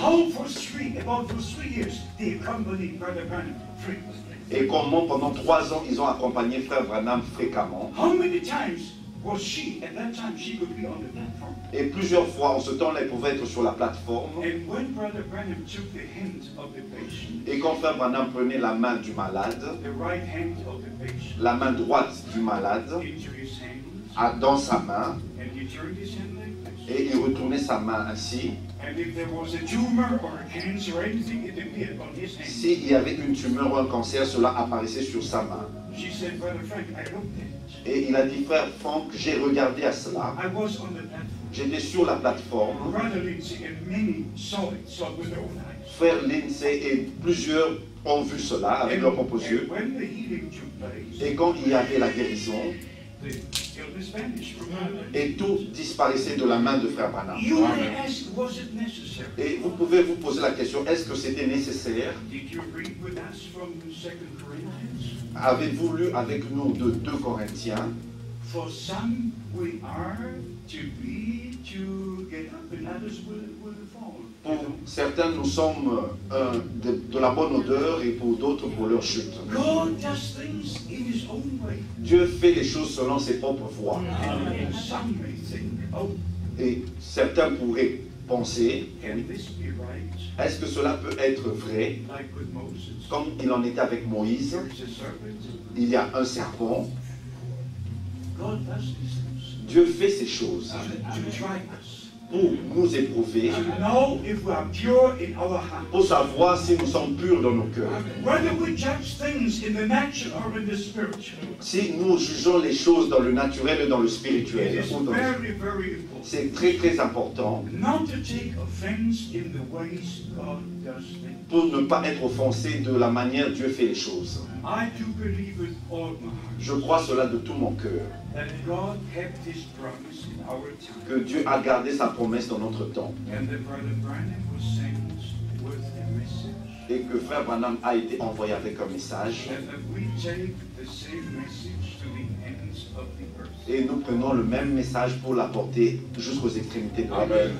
Et comment pendant trois ans, ils ont accompagné frère Branham fréquemment. How many times was she, at that time, she could be on the platform? Et plusieurs fois, en ce temps-là, elle pouvait être sur la plateforme. And when Brother Branham took the hand of the patient, Et quand frère Branham prenait la main du malade, la main droite du malade, dans sa main, et il retournait sa main ainsi. S'il y avait une tumeur ou un cancer, cela apparaissait sur sa main. Et il a dit, frère Franck, j'ai regardé à cela. J'étais sur la plateforme. Frère Lindsay et plusieurs ont vu cela avec leurs propres yeux. Et quand il y avait la guérison, et tout disparaissait de la main de frère Branham. Et vous pouvez vous poser la question, est-ce que c'était nécessaire? Did you read with us from 2 Corinthians? Avez-vous lu avec nous de 2 Corinthiens? Pour certains, nous sommes euh, de, de la bonne odeur et pour d'autres, pour leur chute. Dieu fait les choses selon ses propres voies. Oh, Et certains pourraient penser, est-ce que cela peut être vrai? Comme il en était avec Moïse, il y a un serpent, Dieu fait ces choses pour nous éprouver, pour savoir si nous sommes purs dans nos cœurs. Si nous jugeons les choses dans le naturel et dans le it spirituel, c'est très très important. Pour ne pas être offensé de la manière Dieu fait les choses. Je crois cela de tout mon cœur, que Dieu a gardé sa promesse dans notre temps. Et que Frère Branham a été envoyé avec un message. Et nous prenons le même message pour l'apporter jusqu'aux extrémités de la terre.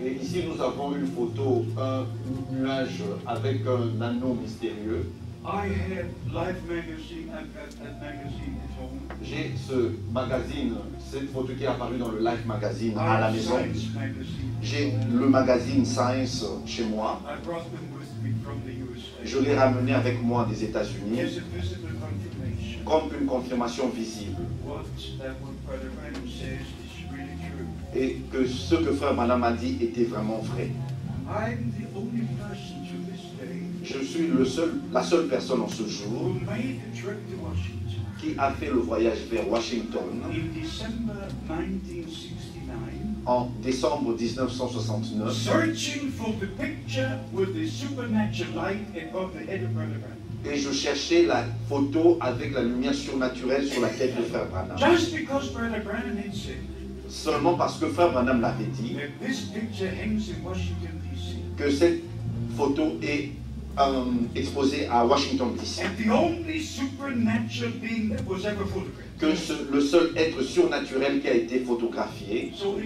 Et ici nous avons une photo, un nuage avec un anneau mystérieux. J'ai ce magazine, cette photo qui est apparue dans le Life Magazine à la have maison. J'ai le magazine Science chez moi. Je l'ai ramené avec moi des États-Unis comme une confirmation visible. True. Et que ce que Frère Branham a dit était vraiment vrai. Je suis le seul, la seule personne en ce jour qui a fait le voyage vers Washington in December 1969, en décembre 1969 searching for the picture with the supernatural light above the head of Brother Branham. et je cherchais la photo avec la lumière surnaturelle sur la tête de Frère Branham. Just because Brother Branham had said Seulement parce que Frère Branham l'avait dit, que cette photo est euh, exposée à Washington DC. And the only supernatural being that was ever photographed. Que ce- le seul être surnaturel qui a été photographié, So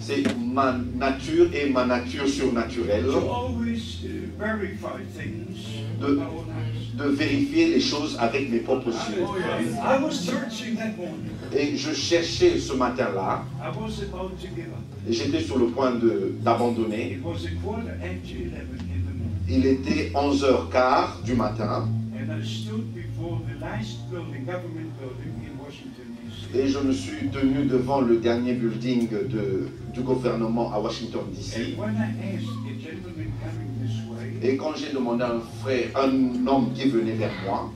c'est ma nature et ma nature surnaturelle to always uh, verify things De- with my own eyes. De vérifier les choses avec mes propres yeux. I was searching that morning. Et je cherchais ce matin-là, et j'étais sur le point d'abandonner. It was a quarter after 11 in the morning. Il était 11h15 du matin et je me suis tenu devant le dernier building de- du gouvernement à Washington DC. Et quand j'ai demandé à un frère, un homme qui venait vers moi,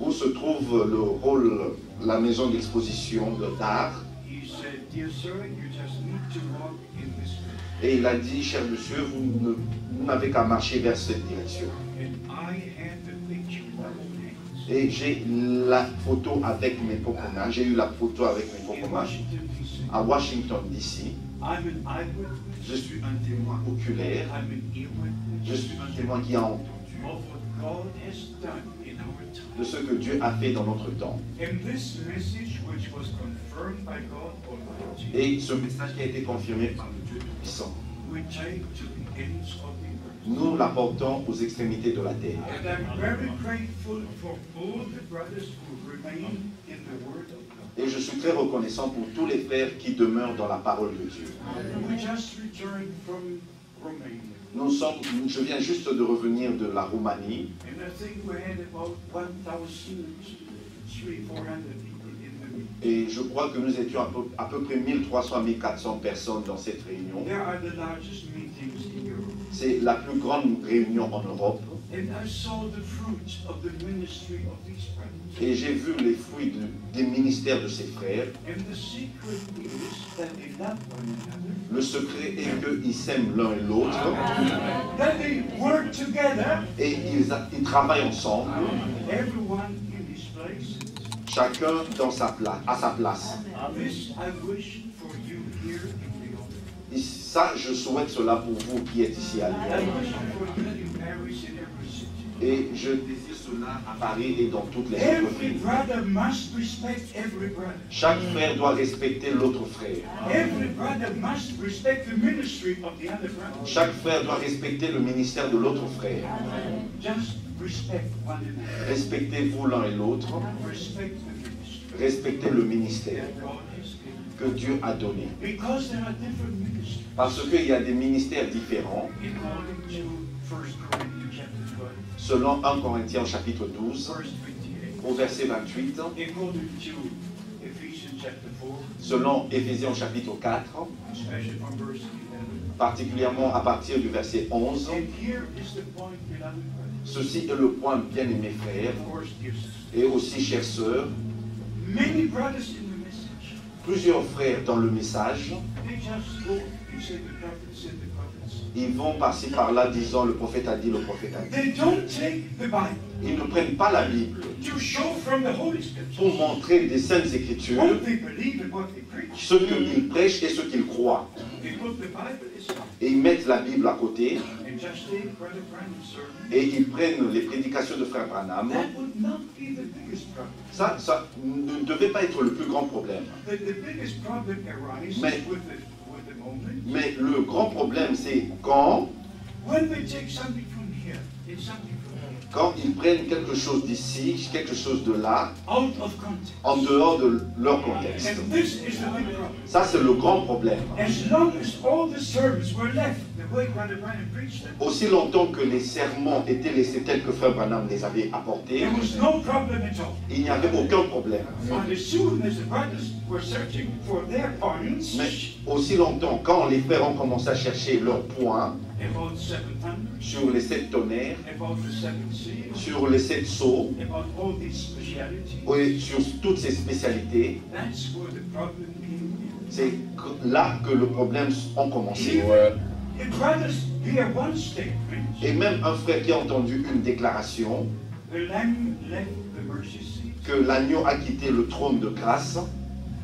où se trouve le rôle, la maison d'exposition de d'art, he said, Dear sir, you just need to walk in this way. et il a dit, cher monsieur, vous n'avez qu'à marcher vers cette direction. Et j'ai la photo avec mes propres mains, j'ai eu la photo avec mes propres mains à Washington DC. Je suis un témoin oculaire, je suis un témoin qui a entendu de ce que Dieu a fait dans notre temps. Et ce message qui a été confirmé par le Dieu Tout-Puissant, nous l'apportons aux extrémités de la terre. Et je suis très reconnaissant pour tous les frères qui demeurent dans la parole de Dieu. Nous sommes, je viens juste de revenir de la Roumanie and I think we had about 1,300, 400 people in the meeting. et je crois que nous étions à peu, à peu près 1300-1400 personnes dans cette réunion. C'est la plus grande réunion en Europe And I saw the fruits of the ministry of these brothers. et j'ai vu les fruits de- des ministères de ces frères. And the secret is that they love one another, Le secret est qu'ils s'aiment l'un et l'autre that they work together, et ils, travaillent ensemble, everyone in his place. chacun dans sa place, à sa place. Et ça, je souhaite cela pour vous qui êtes ici à Lyon. Et je désire cela à Paris et dans toutes les autres villes. Chaque frère doit respecter l'autre frère. Chaque frère doit respecter le ministère de l'autre frère. Respectez-vous l'un et l'autre. Respectez le ministère que Dieu a donné. Parce qu'il y a des ministères différents. According to 1 Corinthians chapter 12, Selon 1 Corinthiens chapitre 12, verse 28. au verset 28, According to Ephesians chapter 4, selon Éphésiens chapitre 4, especially from verse 11. particulièrement à partir du verset 11. And here is the point, beloved brothers. Ceci est le point, bien-aimés frères, et aussi chères sœurs, plusieurs frères dans le message, ils vont par-ci par-là disant le prophète a dit, le prophète a dit. They don't take the Bible Ils ne prennent pas la Bible pour montrer des saintes écritures ce qu'ils prêchent et ce qu'ils croient. Et ils mettent la Bible à côté et ils prennent les prédications de frère Branham. Ça, ça ne devait pas être le plus grand problème. Mais- Mais le grand problème, c'est quand, quand ils prennent quelque chose d'ici, quelque chose de là, out of context. en dehors de leur contexte. And this is the big problem. Ça, c'est le grand problème. As long as all the sermons were left the way Brother Branham preached them, Aussi longtemps que les sermons étaient laissés tels que frère Branham les avait apportés, there was no problem at all. il n'y avait aucun problème. Mais aussi longtemps, quand les frères ont commencé à chercher leurs points sur les sept tonnerres, about the seven seals, sur les sept sceaux, about all these specialities, et sur toutes ces spécialités, c'est là que le problème a commencé. Et même un frère qui a entendu une déclaration que l'agneau a quitté le trône de grâce,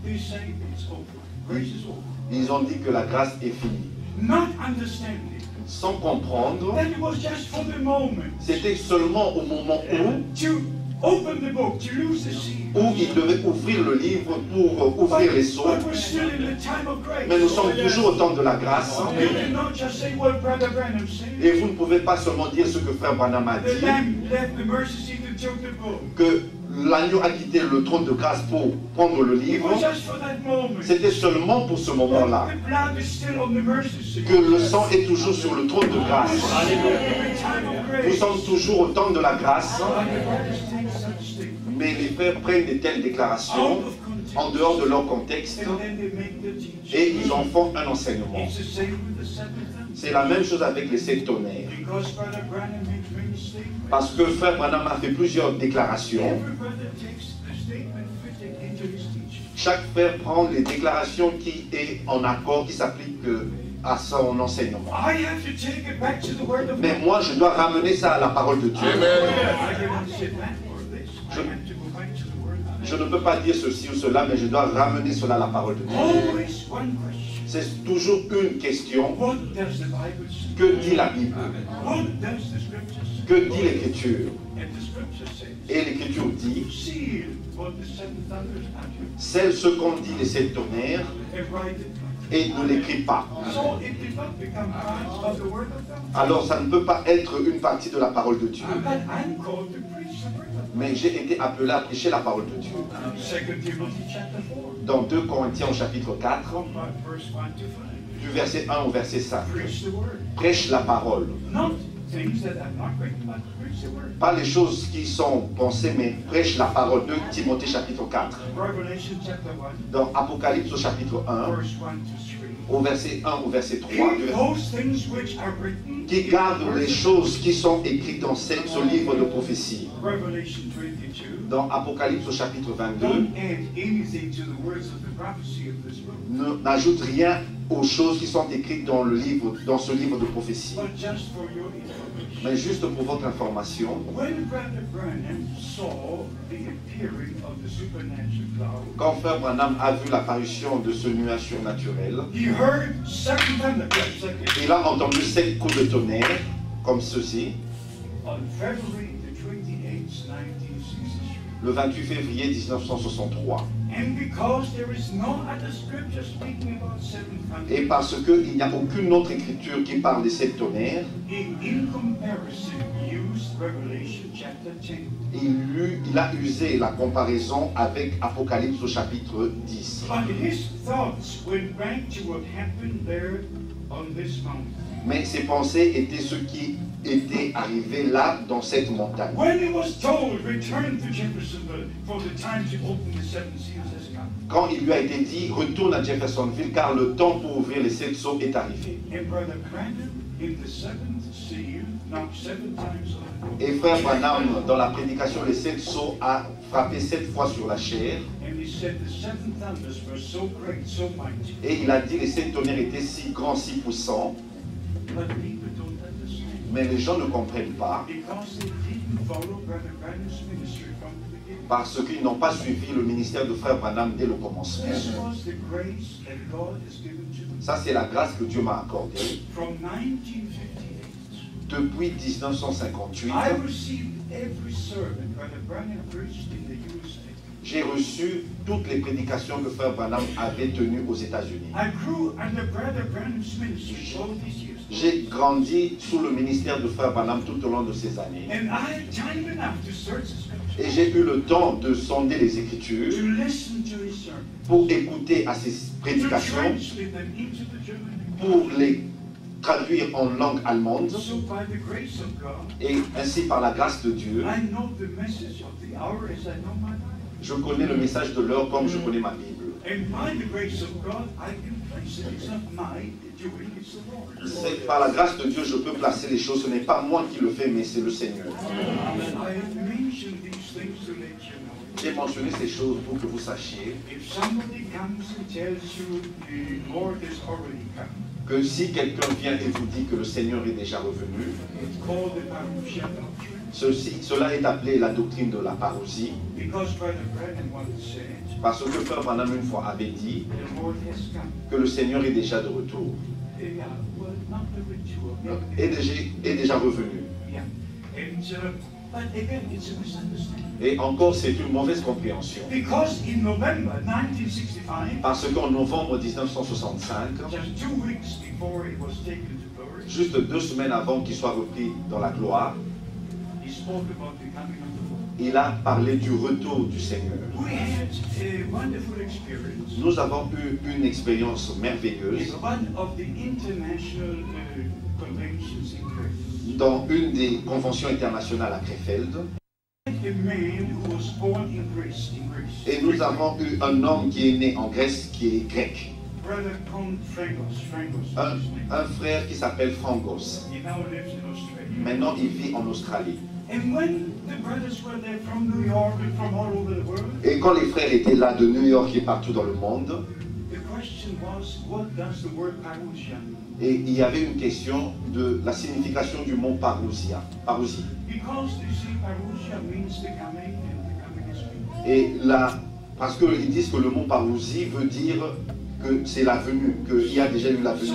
they say it's over. Grace is over. ils ont dit que la grâce est finie. Sans comprendre, that it was just for the moment. c'était seulement au moment où, To open the book, to lose the seal. où ils devaient ouvrir le livre pour euh, ouvrir les sceaux. Mais nous sommes toujours au temps de la grâce. Et vous ne pouvez pas seulement dire ce que frère Branham a dit, que l'agneau a quitté le trône de grâce pour prendre le livre. C'était seulement pour ce moment-là. Que le sang est toujours sur le trône de grâce. Nous sommes toujours au temps de la grâce. Mais les frères prennent de telles déclarations en dehors de leur contexte et ils en font un enseignement. C'est la même chose avec les sept tonnerres. Parce que frère Branham a fait plusieurs déclarations. Chaque frère prend les déclarations qui est en accord, qui s'appliquent euh, à son enseignement. I have to take it back to the Word of Mais God. moi, je dois ramener ça à la parole de Dieu. I cannot say that or this. I Je- have to go back to the Word of Je God. ne peux pas dire ceci ou cela, mais je dois ramener cela à la parole de Dieu. Always one question. C'est toujours une question. Que dit la Bible Que dit l'Écriture Et l'Écriture dit, celle ce qu'ont dit les sept tonnerres et ne l'écrit pas. Alors ça ne peut pas être une partie de la parole de Dieu. Mais j'ai été appelé à prêcher la parole de Dieu. Second Timothy chapter 4, Dans 2 Corinthiens chapitre 4, from verse 1 to 5. du verset 1 au verset 5. Preach the Word. Prêche la parole. Pas les choses qui sont pensées, mais prêche la parole. 2 Timothée chapitre 4. Revelation chapter 1, Dans Apocalypse au chapitre 1, verse 1 to 3. au verset 1 au verset 3, du Keep verset- those things which are written. qui garde les choses qui sont écrites dans ce livre de prophétie. Revelation 22. Dans Apocalypse au chapitre 22, Don't add anything to the words of the prophecy of this book, ne- n'ajoute rien aux choses qui sont écrites dans, le livre, dans ce livre de prophétie. Mais juste pour votre information, quand Frère Branham a vu l'apparition de ce nuage surnaturel, il a entendu sept coups de tonnerre, comme ceci, on February the 28th, 1963. le 28 février 1963. And because there is no other scripture speaking about seven Et parce qu'il n'y a aucune autre écriture qui parle des sept tonnerres, he in comparison used Revelation chapter 10. il, a usé la comparaison avec Apocalypse au chapitre 10. But his thoughts went back to what happened there on this mountain. Mais ses pensées étaient ce qui était arrivé là, dans cette montagne. When he was told, return to Jeffersonville for the time to open the seven seals has come. Quand il lui a été dit, retourne à Jeffersonville car le temps pour ouvrir les sept sceaux est arrivé. Et frère Branham, dans la prédication, les sept sceaux, a frappé sept fois sur la chair. Et il a dit les sept tonnerres étaient si grands, si puissants, But people don't understand. Mais les gens ne comprennent pas parce qu'ils n'ont pas suivi le ministère de frère Branham dès le commencement. Ça, c'est la grâce que Dieu m'a accordée. From 1958, Depuis 1958, I received every sermon Brother Branham preached in the USA. j'ai reçu toutes les prédications que frère Branham avait tenues aux États-Unis. J'ai grandi sous le ministère de frère Branham tout au long de ces années. And I had time enough to search the scripture, Et j'ai eu le temps de sonder les Écritures to listen to his sermon, pour écouter à to prédications, translate them into the German pour les traduire en langue allemande. So by the grace of God, Et ainsi, par la grâce de Dieu, I know the message of the hour as I know my Bible. je connais le message de l'heure comme je connais ma Bible. C'est par la grâce de Dieu, je peux placer les choses. Ce n'est pas moi qui le fais, mais c'est le Seigneur. J'ai mentionné ces choses pour que vous sachiez que si quelqu'un vient et vous dit que le Seigneur est déjà revenu, ceci, cela est appelé la doctrine de la parousie, parce que Frère Branham une fois avait dit que le Seigneur est déjà de retour, est déjà, est déjà revenu. Uh. Et encore, c'est une mauvaise compréhension. Because in November 1965, Parce qu'en novembre 1965, just two weeks before he was taken to glory, juste deux semaines avant qu'il soit repris dans la gloire, il a parlé du retour du Seigneur. Nous avons eu une expérience merveilleuse uh, dans une des conventions internationales à Krefeld. Et nous avons eu un homme qui est né en Grèce, qui est grec. Un, un frère qui s'appelle Frangos. Maintenant, il vit en Australie. And when the brothers were there from New York and from all over the world, Et quand les frères étaient là de New York et partout dans le monde, et il y avait une question de la signification du mot parousia. Parousie. Et là, parce qu'ils disent que le mot parousie veut dire que c'est la venue, qu'il y a déjà eu la venue.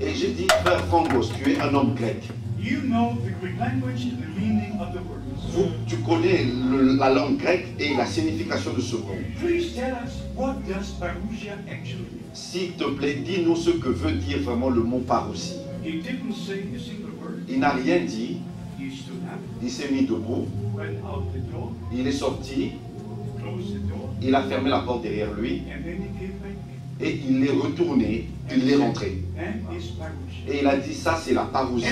Et j'ai dit, frère Frangos, tu es un homme grec. You know the Greek language and the meaning of the words. Vous- tu connais le- la langue grecque et la signification de ce mot. Please tell us, what does parousia actually mean? S'il te plaît, dis-nous ce que veut dire vraiment le mot parousie. He didn't say a single word. Il n'a rien dit, He stood up, il s'est mis debout, went out the door, il est sorti, closed the door, il a fermé la porte derrière lui and then he came back in. et il est retourné, il est rentré. Is. Et il a dit ça, c'est la parousie.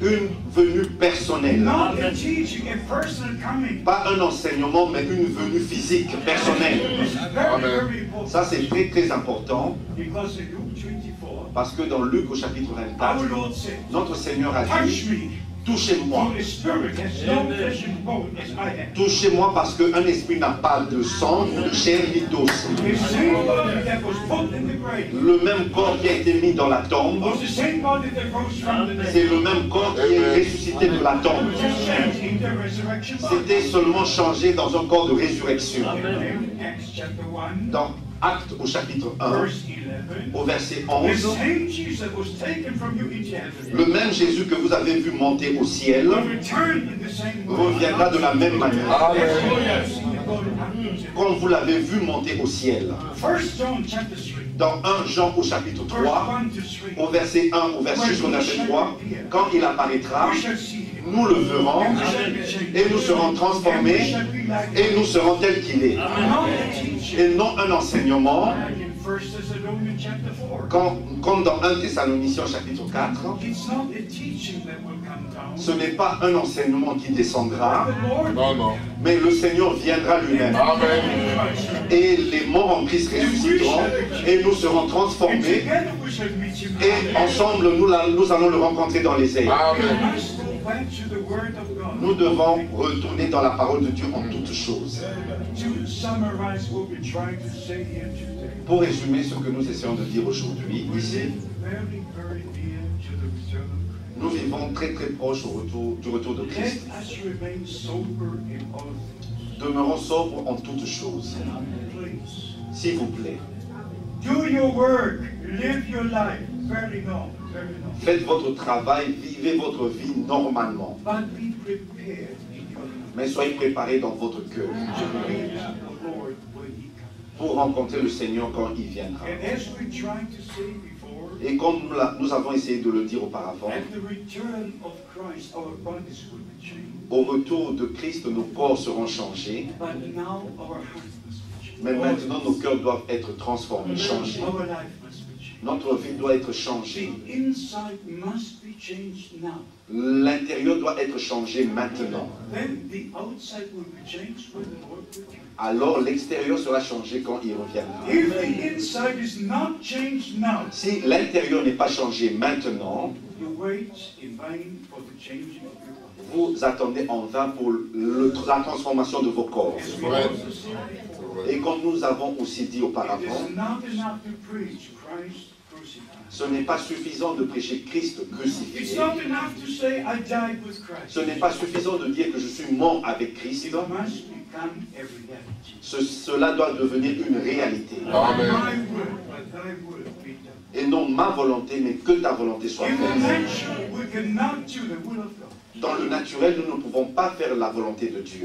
Une venue personnelle. Pas un enseignement, mais une venue physique, personnelle. Ça, c'est très, très important Because in Luke 24, parce que dans Luc au chapitre our 24, Lord said, notre Seigneur a dit, touchez-moi. Touchez-moi parce qu'un esprit n'a pas de sang, de chair, ni d'os. Le même corps qui a été mis dans la tombe, c'est le même corps qui est ressuscité de la tombe. C'était seulement changé dans un corps de résurrection. In Acts chapter 1, Dans Acte au chapitre 1, verse 11. au verset The 11. same Jesus that was taken from you into heaven Le même Jésus que vous avez vu monter au ciel reviendra de la même manière. Comme vous l'avez vu monter au ciel. First John chapter 3, Dans 1 Jean au chapitre verse 3, 1 to 3. au verset 1 au verset jusqu'au verset 3, quand il apparaîtra, nous le verrons et nous serons transformés et nous serons tels qu'il est. Et non un enseignement, Like in First Thessalonians chapter 4. quand- comme dans 1 Thessaloniciens chapitre 4, ce n'est pas un enseignement qui descendra, Non, non. mais le Seigneur viendra lui-même. Et les morts en Christ ressusciteront et nous serons transformés et ensemble nous, la- nous allons le rencontrer dans les airs. Nous devons retourner dans la parole de Dieu en toutes choses. Pour résumer ce que nous essayons de dire aujourd'hui, ici, nous vivons très très proche au retour, du retour de Christ. Demeurons sobres en toutes choses. S'il vous plaît, Do your work. Live your life. Very normal. Very normal. faites votre travail, vivez votre vie normalement. Mais soyez préparés dans votre cœur pour rencontrer le Seigneur quand il viendra. Et comme nous, avons essayé de le dire auparavant, au retour de Christ, nos corps seront changés, mais maintenant nos cœurs doivent être transformés, changés. Notre vie doit être changée. L'intérieur doit être changé maintenant. Alors l'extérieur sera changé quand il reviendra. Si l'intérieur n'est pas changé maintenant, vous attendez en vain pour le- la transformation de vos corps. Et comme nous avons aussi dit it auparavant, ce n'est pas suffisant de prêcher Christ crucifié. not enough to say I died with Christ. Ce n'est pas suffisant de dire que je suis mort avec Christ. It must become a reality. Ce- cela doit devenir une réalité. Not Amen. my will, but thy will be done. Et non ma volonté, mais que ta volonté soit faite. natural, we cannot do the will of God. Dans le naturel, nous ne pouvons pas faire la volonté de Dieu.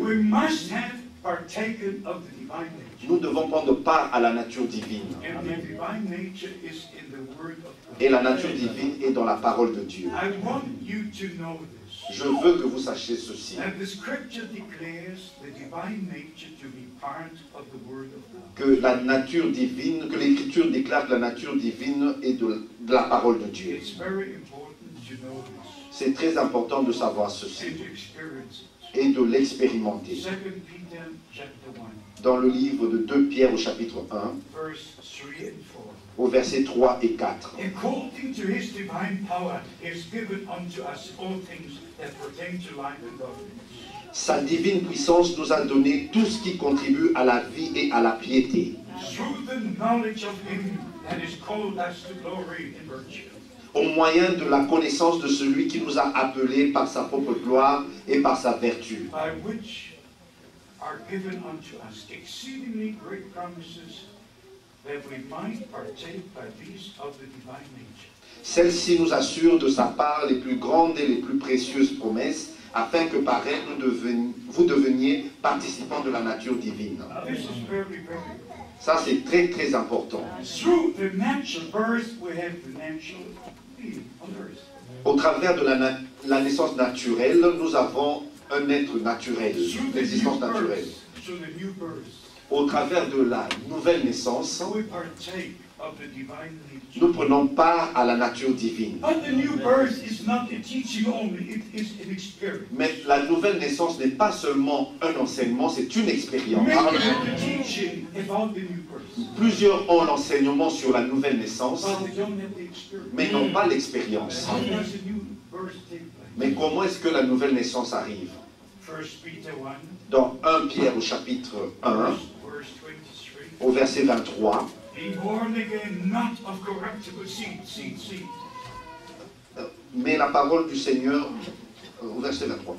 Nous devons prendre part à la nature divine. Et la nature divine est dans la parole de Dieu. Je veux que vous sachiez ceci, que la nature divine, que l'Écriture déclare que la nature divine est de, de la parole de Dieu. C'est très important de savoir ceci et de l'expérimenter. 2 Peter chapter 1, Dans le livre de 2 Pierre au chapitre 1, verse 3 and 4. au verset 3 et 4. According to his divine power, he has given unto us all things that pertain to life and godliness. Sa divine puissance nous a donné tout ce qui contribue à la vie et à la piété, Through the knowledge of him that is called us to glory and virtue. au moyen de la connaissance de celui qui nous a appelés par sa propre gloire et par sa vertu, by which are given unto us exceedingly great promises, that we might partake by these of the divine nature. Celle-ci nous assure de sa part les plus grandes et les plus précieuses promesses, afin que par elles nous deveni- vous deveniez participants de la nature divine. This is very, very important. Ça, c'est très très important. Through the natural birth, we have the natural being on earth. Au travers de la, na- la naissance naturelle, nous avons un être naturel, l'existence naturelle. Au travers de la nouvelle naissance, nous prenons part à la nature divine. But the new birth is not a teaching only, it is an experience. Mais la nouvelle naissance n'est pas seulement un enseignement, c'est une expérience. Plusieurs ont l'enseignement sur la nouvelle naissance, mais n'ont pas l'expérience. Mais comment est-ce que la nouvelle naissance arrive First Peter 1, Dans 1 Pierre au chapitre 1, verse, verse 23. au verset 23, Be born again, not of corruptible seed, seed, seed, mais la parole du Seigneur, euh, au verset 23,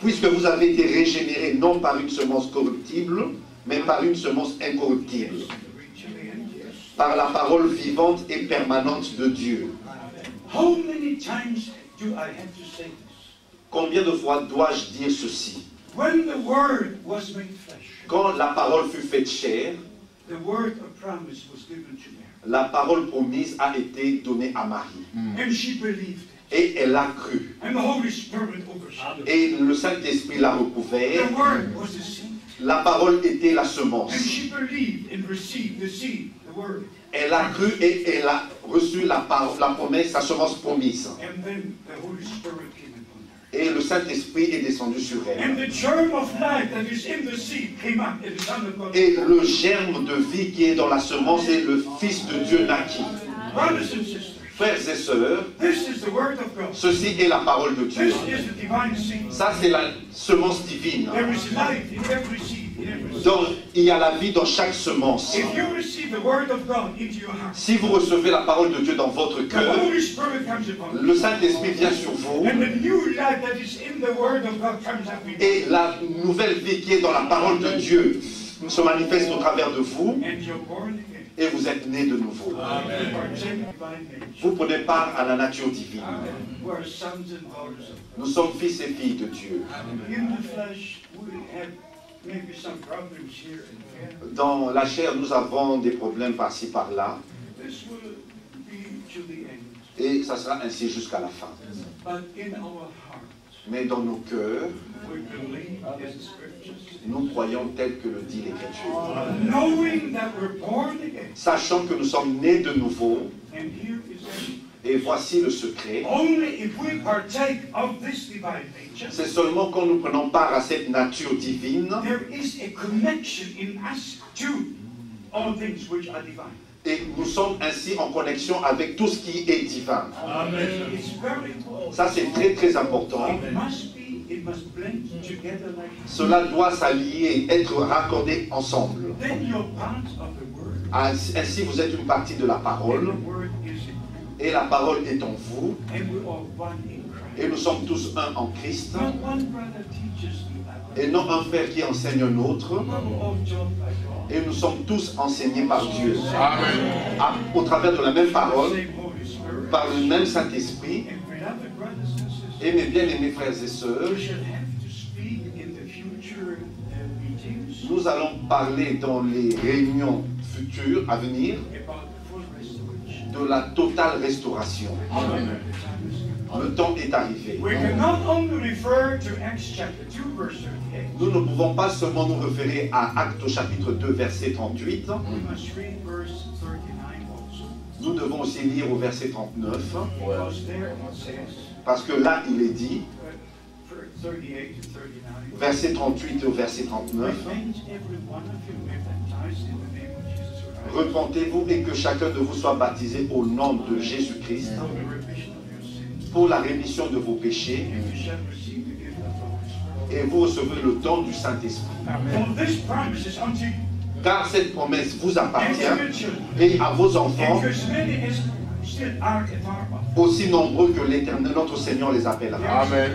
puisque vous avez été régénérés non par une semence corruptible, mais par une semence incorruptible, par la parole vivante et permanente de Dieu. Combien de fois dois-je dire ceci? When the Word was made flesh, Quand la parole fut faite chair, the word of promise was given to Mary. la parole promise a été donnée à Marie. And she believed it. Et elle a cru. And the Holy Spirit overshadowed. Et le Saint-Esprit l'a recouvert. The Word was the seed. La parole était la And semence. she believed and received the seed, the Word. Elle a cru et elle a reçu la, parole, la promesse, la semence promise. Et le Saint-Esprit est descendu sur elle. Et le germe de vie qui est dans la semence et le Fils de Dieu naquit. Frères et sœurs, ceci est la parole de Dieu. Ça, c'est la semence divine. Donc, il y a la vie dans chaque semence. Si vous recevez la parole de Dieu dans votre cœur, le Saint-Esprit vient sur vous And the new life that is in the Word of God comes up in you. et la nouvelle vie qui est dans la parole de Dieu se manifeste au travers de vous et vous êtes né de nouveau. Vous prenez part à la nature divine. We are sons and daughters of Nous sommes fils et filles de Dieu. God. Dans la chair, nous avons des problèmes par-ci par-là et ça sera ainsi jusqu'à la fin. Mais dans nos cœurs, nous croyons tel que le dit l'Écriture. Sachant que nous sommes nés de nouveau, Et voici le secret, Only if we partake of this divine nature, c'est seulement quand nous prenons part à cette nature divine there is a connection in us to all things which are divine. et nous sommes ainsi en connexion avec tout ce qui est divin. Ça, c'est très très important. Cela doit s'allier, être raccordé ensemble. Ainsi, vous êtes une partie de la parole et la parole est en vous et Christ. nous sommes tous un en Christ et non un frère qui enseigne un autre We're all taught by God. et nous sommes tous enseignés par Dieu Amen. À- au travers de la même parole, Same Holy Spirit. par le même Saint-Esprit. Et mes bien-aimés frères et sœurs, nous allons parler dans les réunions futures à venir de la totale restauration. Amen. Le temps est arrivé. We can not only refer to Acts chapter 2, verse 38. Nous ne pouvons pas seulement nous référer à Actes au chapitre 2, verset 38. We must read verse 39 also. Nous devons aussi lire au verset 39, Because there it says, parce que là, il est dit, for 38 to 39, verset 38 au verset 39, Repentez-vous et que chacun de vous soit baptisé au nom de Jésus-Christ pour la rémission de vos péchés et vous recevez le don du Saint-Esprit. Car cette promesse vous appartient et à vos enfants, aussi nombreux que l'Éternel, notre Seigneur, les appellera. Amen.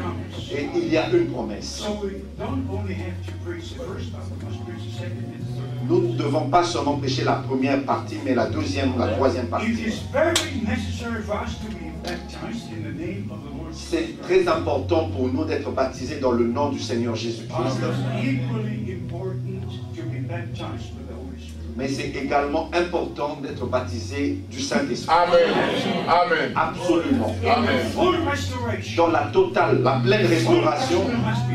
Et il y a une promesse. Nous ne devons pas seulement prêcher la première partie, mais la deuxième, la troisième partie. C'est très important pour nous d'être baptisés dans le nom du Seigneur Jésus-Christ. Mais c'est également important d'être baptisé du Saint-Esprit. Amen. Amen. Absolument. Amen. the full restoration. Dans la totale, la pleine restauration,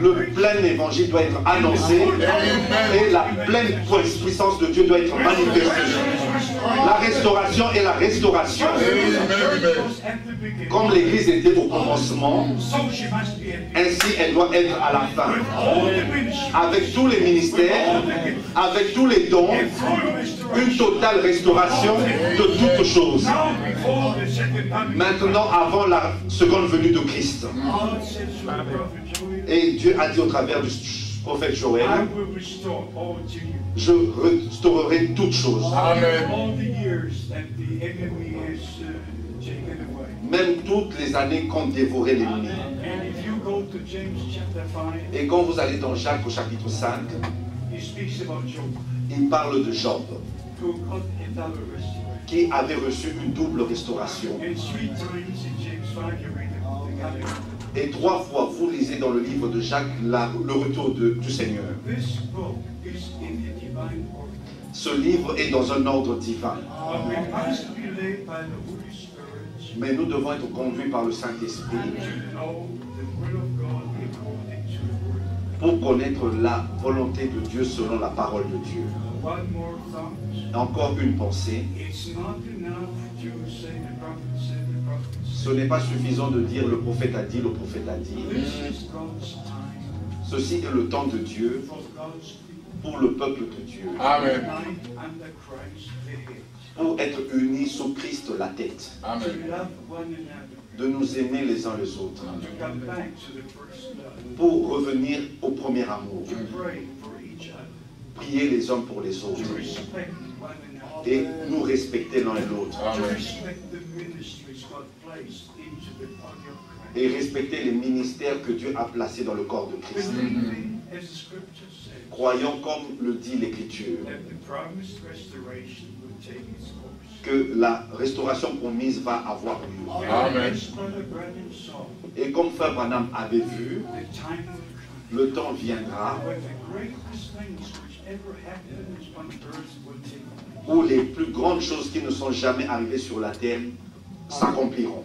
le plein évangile doit être annoncé et la pleine puissance de Dieu doit être manifestée. La restauration est la restauration. Comme l'Église était au commencement, So she must be at the ainsi elle doit être à la fin. with all the ministry, Avec tous les ministères, avec tous les dons. Une totale restauration de toutes choses. Maintenant, avant la seconde venue de Christ. Et Dieu a dit au travers du prophète Joël, je restaurerai toutes choses. Même toutes les années qu'ont dévoré l'ennemi. And if you go to James chapter 5, Et quand vous allez dans Jacques au chapitre 5, il parle de Job, qui avait reçu une double restauration. And three times in James 5 you read the coming. Et trois fois, vous lisez dans le livre de Jacques la- le retour de- du Seigneur. Ce livre est dans un ordre divin. Mais nous devons être conduits par le Saint-Esprit pour connaître la volonté de Dieu selon la parole de Dieu. Encore une pensée. Ce n'est pas suffisant de dire le prophète a dit, le prophète a dit. Ceci est le temps de Dieu pour le peuple de Dieu. Amen. Pour être unis sous Christ la tête. To Amen. love one another. De nous aimer les uns les autres. Pour revenir au premier amour. To pray for each other. Prier les uns pour les autres. Et nous respecter l'un et l'autre. To Amen. respect the ministries God placed into the body of Christ. Et respecter les ministères que Dieu a placés dans le corps de Christ. Believing, as the scripture says, Croyant comme le dit l'Écriture. that the promised restoration will take its course. Que la restauration promise va avoir lieu. Amen. Et comme Frère Branham avait vu, the time will come le temps viendra où les plus grandes choses qui ne sont jamais arrivées sur la terre s'accompliront.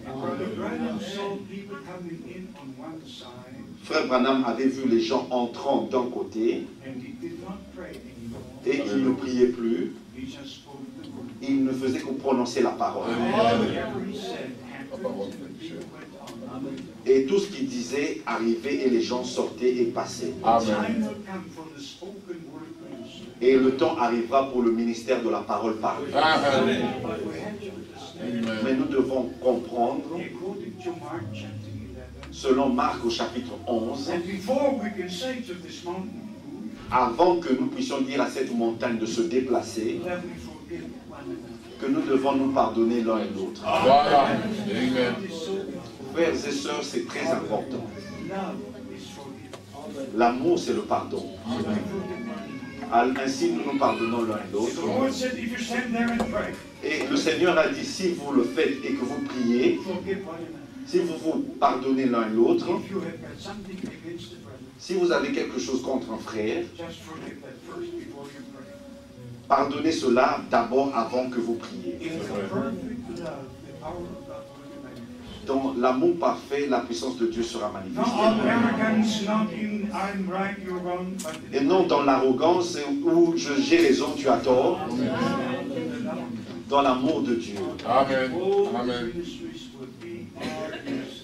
Frère Branham avait vu les gens entrant d'un côté and he did not pray anymore. et il ne priait plus, il ne faisait que prononcer la parole. Et tout ce qu'il disait arrivait et les gens sortaient et passaient. Amen. Et le temps arrivera pour le ministère de la parole parlée. Amen. Mais nous devons comprendre, according to Mark chapter 11, selon Marc au chapitre 11, and before we can say to this mountain, move, avant que nous puissions dire à cette montagne de se déplacer, que nous devons nous pardonner l'un et l'autre. Frères et sœurs, c'est très important. L'amour, c'est le pardon. Ainsi, nous nous pardonnons l'un et l'autre. Et le Seigneur a dit, si vous le faites et que vous priez, si vous vous pardonnez l'un et l'autre, si vous avez quelque chose contre un frère, pardonnez cela d'abord avant que vous priez. Dans l'amour parfait, la puissance de Dieu sera Not manifestée. Et non dans l'arrogance où je- j'ai raison, tu as tort, in the love. dans l'amour de Dieu. Amen.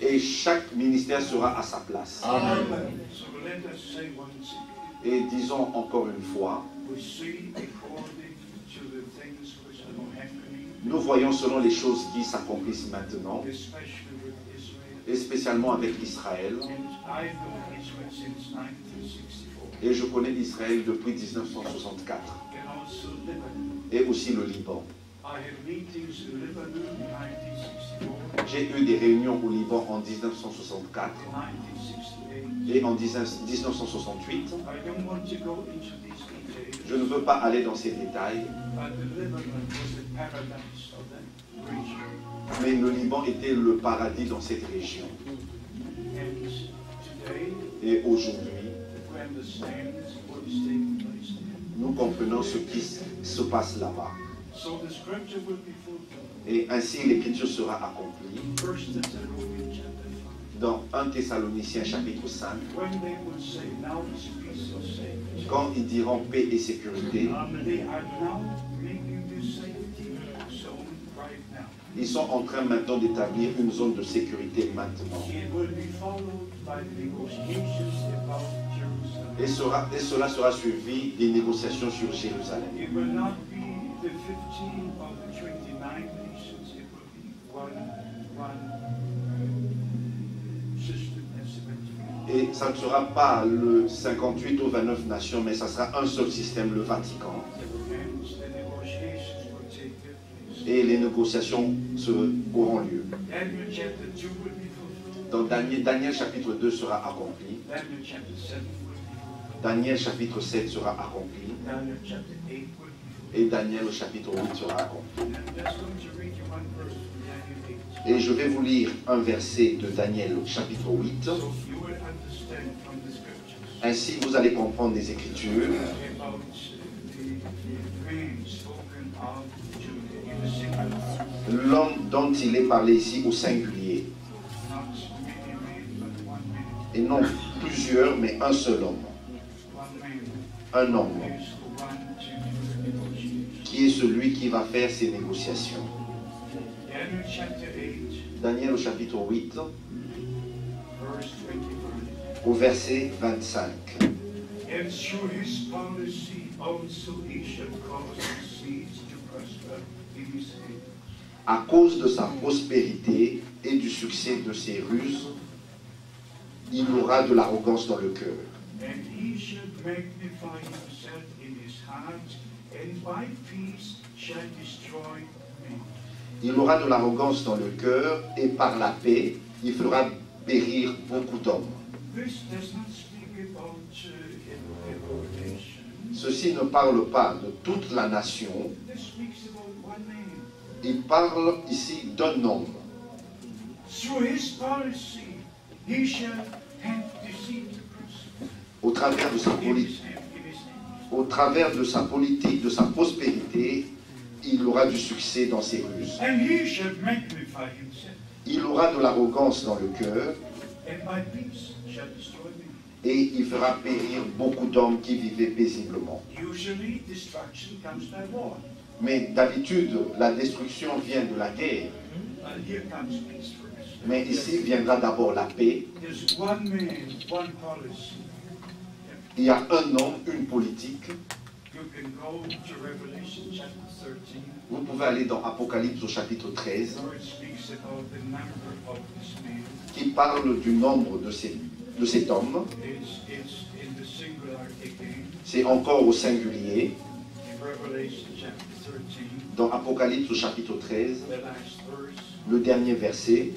Et chaque ministère sera à sa place. Amen. Et disons encore une fois, we see according to the things which are now happening, nous voyons selon les choses qui s'accomplissent maintenant. Et spécialement avec Israël. And I've known Israel since 1964, Et je connais Israël depuis 1964, and also Lebanon. et aussi le Liban. I had meetings in Lebanon in 1964, J'ai eu des réunions au Liban en 1964 1968. et en 19- 1968. I don't want to go into these details, Je ne veux pas aller dans ces détails, mais le Liban était le paradis dans cette région. Et aujourd'hui, nous comprenons ce qui se passe là-bas. Et ainsi l'écriture sera accomplie First Thessalonians chapter 5. dans 1 Thessaloniciens chapitre 5, When they will say, now is peace and safety. quand ils diront paix et sécurité, ils sont en train maintenant d'établir une zone de sécurité maintenant. Et, sera- et cela sera suivi des négociations sur Jérusalem. It will not be the 15 or the 29 nations, it will be one, one system as it meant to be. Et ça ne sera pas le 58 ou 29 nations, mais ça sera un seul système, le Vatican. Et les négociations se, auront lieu. Daniel chapter 2 will be fulfilled. Dans Daniel, Daniel chapitre 2 sera accompli. Daniel chapter 7 will be fulfilled. Daniel chapitre 7 sera accompli. Daniel chapter 8 will be fulfilled. Et Daniel au chapitre 8 sera accompli. And I'm just going to read you one verse from Daniel 8. Et je vais vous lire un verset de Daniel au chapitre 8. So you will understand from the scriptures Ainsi, vous allez comprendre des Écritures l'homme dont il est parlé ici au singulier. Et non plusieurs, mais un seul homme. Un homme qui est celui qui va faire ces négociations. Daniel chapter 8, Daniel au chapitre 8, verse 25. au verset 25. À cause de sa prospérité et du succès de ses ruses, il aura de l'arrogance dans le cœur. Il aura de l'arrogance dans le cœur et par la paix, il fera périr beaucoup d'hommes. Ceci ne parle pas de toute la nation, This speaks about one man. Il parle ici d'un homme. Au travers de sa politique, au travers de sa politique, de sa prospérité, il aura du succès dans ses ruses. Il aura de l'arrogance dans le cœur. Et il fera périr beaucoup d'hommes qui vivaient paisiblement. Mais d'habitude, la destruction vient de la guerre. Mais ici viendra d'abord la paix. Il y a un homme, une politique. You can go to Revelation chapter 13, Vous pouvez aller dans Apocalypse au chapitre 13, where it speaks about the number of this man. qui parle du nombre de, de cet homme. C'est encore au singulier. Dans Apocalypse au chapitre 13, the last verse. le dernier verset.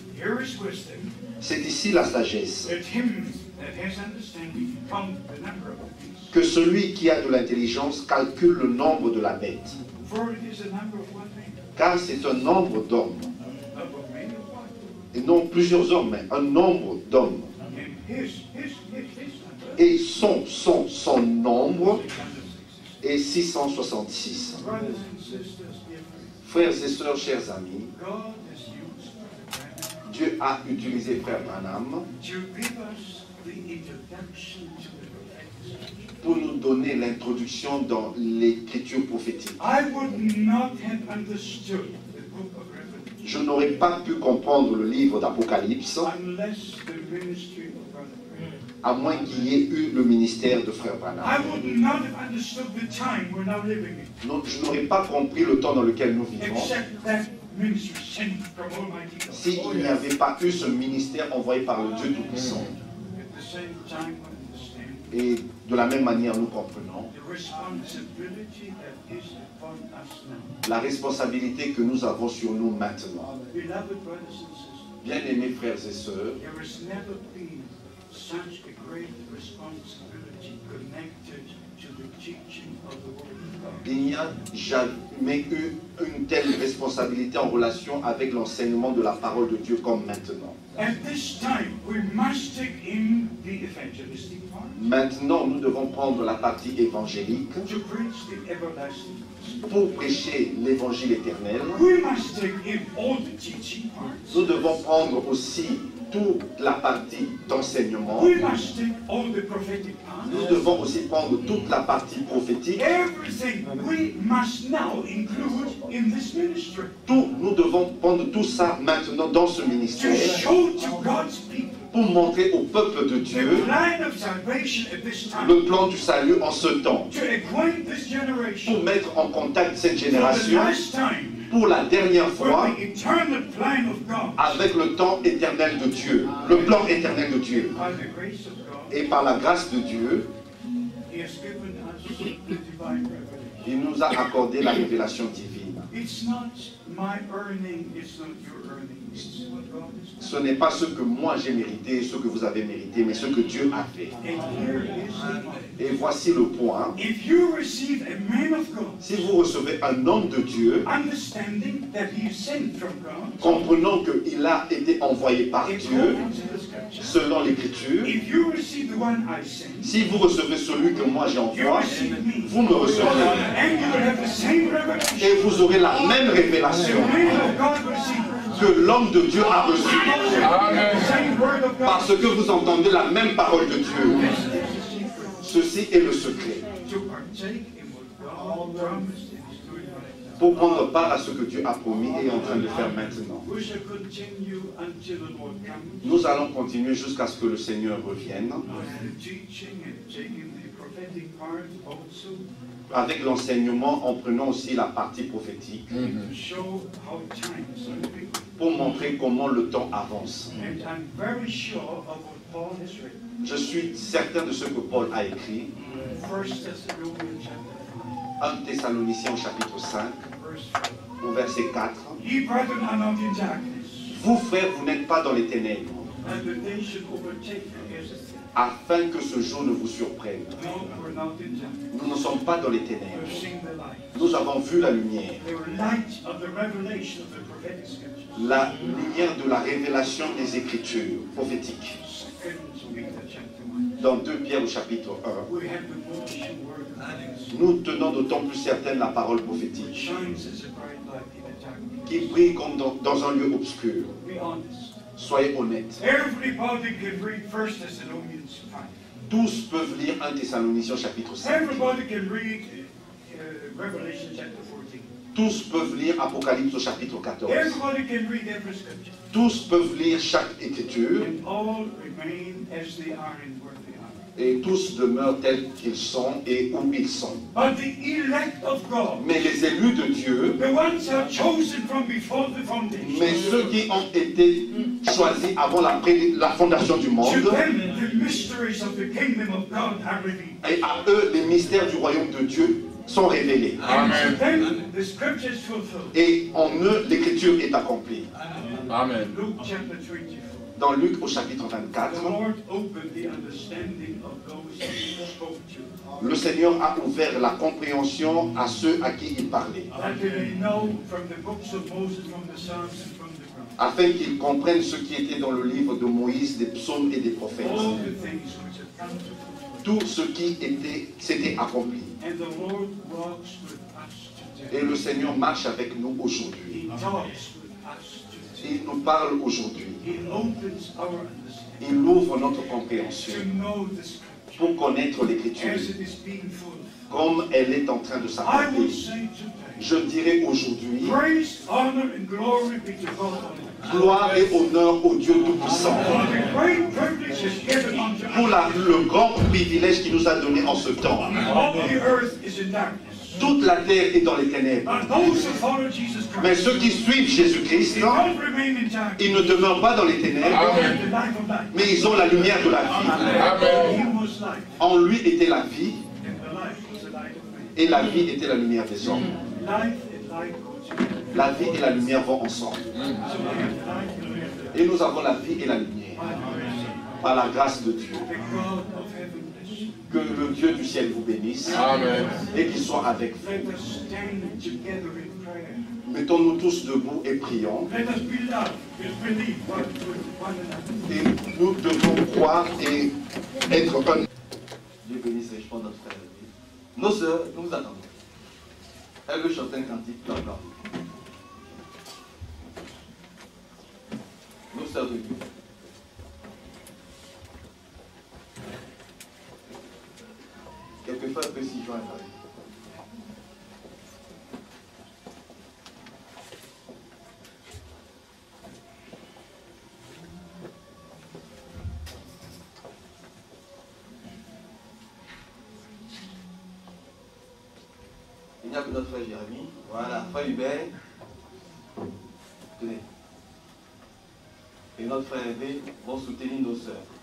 C'est ici la sagesse. Que celui qui a de l'intelligence calcule le nombre de la bête. Car c'est un nombre d'hommes. Et non plusieurs hommes, mais un nombre d'hommes. Et son, son, son nombre 666. est 666. Brothers and sisters, dear friends, Frères et sœurs, chers amis, Dieu a utilisé Frère Branham pour nous donner l'introduction dans l'écriture prophétique. Je n'aurais pas pu comprendre le livre d'Apocalypse unless the ministry of Brother Branham. À moins qu'il y ait eu le ministère de Frère Branham. Non, Je n'aurais pas compris le temps dans lequel nous vivons s'il n'y avait pas eu ce ministère envoyé par le Dieu Tout-Puissant. Et de la même manière, nous comprenons la responsabilité que nous avons sur nous maintenant. Bien-aimés frères et sœurs, there has never been such a great responsibility connected to the teaching of the Word of God. il n'y a jamais eu une telle responsabilité en relation avec l'enseignement de la parole de Dieu comme maintenant. At this time, we must take in the evangelistic part Maintenant, nous devons prendre la partie évangélique to preach the everlasting gospel. pour prêcher l'évangile éternel. We must take in all the teaching parts. Nous devons prendre aussi toute la partie d'enseignement. Nous devons aussi prendre toute la partie prophétique. Tout, nous devons prendre tout ça maintenant dans ce ministère. pour montrer au peuple de Dieu le plan du salut en ce temps. Pour mettre en contact cette génération pour la dernière fois avec le temps éternel de Dieu, le plan éternel de Dieu. Et par la grâce de Dieu, il nous a accordé la révélation divine. It's not my earning, it's not your earning. This is what God has done. Ce n'est pas ce que moi j'ai mérité, ce que vous avez mérité, mais ce que Dieu a fait. And here is the point. Et voici le point. If you receive a man of God, Si vous recevez un homme de Dieu, understanding that he is sent from God, comprenant qu'il a été envoyé par Dieu, selon l'Écriture, si vous recevez celui que moi me. vous me revelation. Et vous aurez la même révélation que l'homme de Dieu a reçue. Parce que vous entendez la même parole de Dieu. Ceci est le secret. Pour prendre part à ce que Dieu a promis et est en train de faire maintenant. Nous allons continuer jusqu'à ce que le Seigneur revienne avec l'enseignement en prenant aussi la partie prophétique to show how times are moving. pour montrer comment le temps avance. And I'm very sure of what Paul has written. Je suis certain de ce que Paul a écrit. 1 Thessaloniciens au chapitre 5 5, verse 4. au verset 4. Ye brethren are not in darkness, Vous frères, vous n'êtes pas dans les ténèbres, afin que ce jour ne vous surprenne. Nous ne sommes pas dans les ténèbres. Nous avons vu la lumière, la lumière de la révélation des Écritures prophétiques. Second Peter chapter 1. Dans 2 Pierre au chapitre 1, We have the more sure word of God, nous tenons d'autant plus certaine la parole prophétique, qui brille comme dans, dans un lieu obscur. Soyez honnêtes. Everybody can read 1 Thessalonians 5. Tous peuvent lire 1 Thessaloniciens chapitre 5. Everybody can read uh, 14. Tous peuvent lire Apocalypse au chapitre 14. Everybody can read every scripture. Tous peuvent lire chaque écriture et tous demeurent tels qu'ils sont et où ils sont. But the elect of God, Mais les élus de Dieu, the ones who are chosen from before the mais ceux qui ont été choisis avant la, fondation du to monde, them the mysteries of the kingdom of God are revealed. et à eux les mystères du royaume de Dieu sont révélés. Amen. them the scripture is fulfilled. Et en eux l'écriture est accomplie. Amen. Luke chapter 24. Dans Luc au chapitre 24, The Lord opened the understanding of those he spoke to, le Seigneur a ouvert la compréhension à ceux à qui il parlait, afin qu'ils comprennent ce qui était dans le livre de Moïse, des psaumes et des prophètes. Tout ce qui était, s'était accompli. Et le Seigneur marche avec nous aujourd'hui. He talks with us today. Il nous parle aujourd'hui. Il ouvre notre compréhension pour connaître l'écriture. Comme elle est en train de s'accomplir. Je dirais aujourd'hui, gloire et honneur au Dieu Tout-Puissant. Pour la- le grand privilège qu'il nous a donné en ce temps. Toute la terre est dans les ténèbres. Mais ceux qui suivent Jésus-Christ, ils ne demeurent pas dans les ténèbres, mais ils ont la lumière de la vie. Amen. En lui était la vie, et la vie était la lumière des hommes. La vie et la lumière vont ensemble. Et nous avons la vie et la lumière par la grâce de Dieu. Que le Dieu du ciel vous bénisse Amen. et qu'il soit avec vous. Mettons-nous tous debout et prions. Et nous devons croire et être un. Dieu bénisse richement notre frère. Nos sœurs, nous vous attendons. Elle veut chanter un cantique. Nos sœurs de Dieu. Quelquefois, elle peut s'y joindre. Il n'y a que notre frère Jérémie. Voilà, frère Hubert. Tenez. Et notre frère Hervé vont soutenir nos sœurs.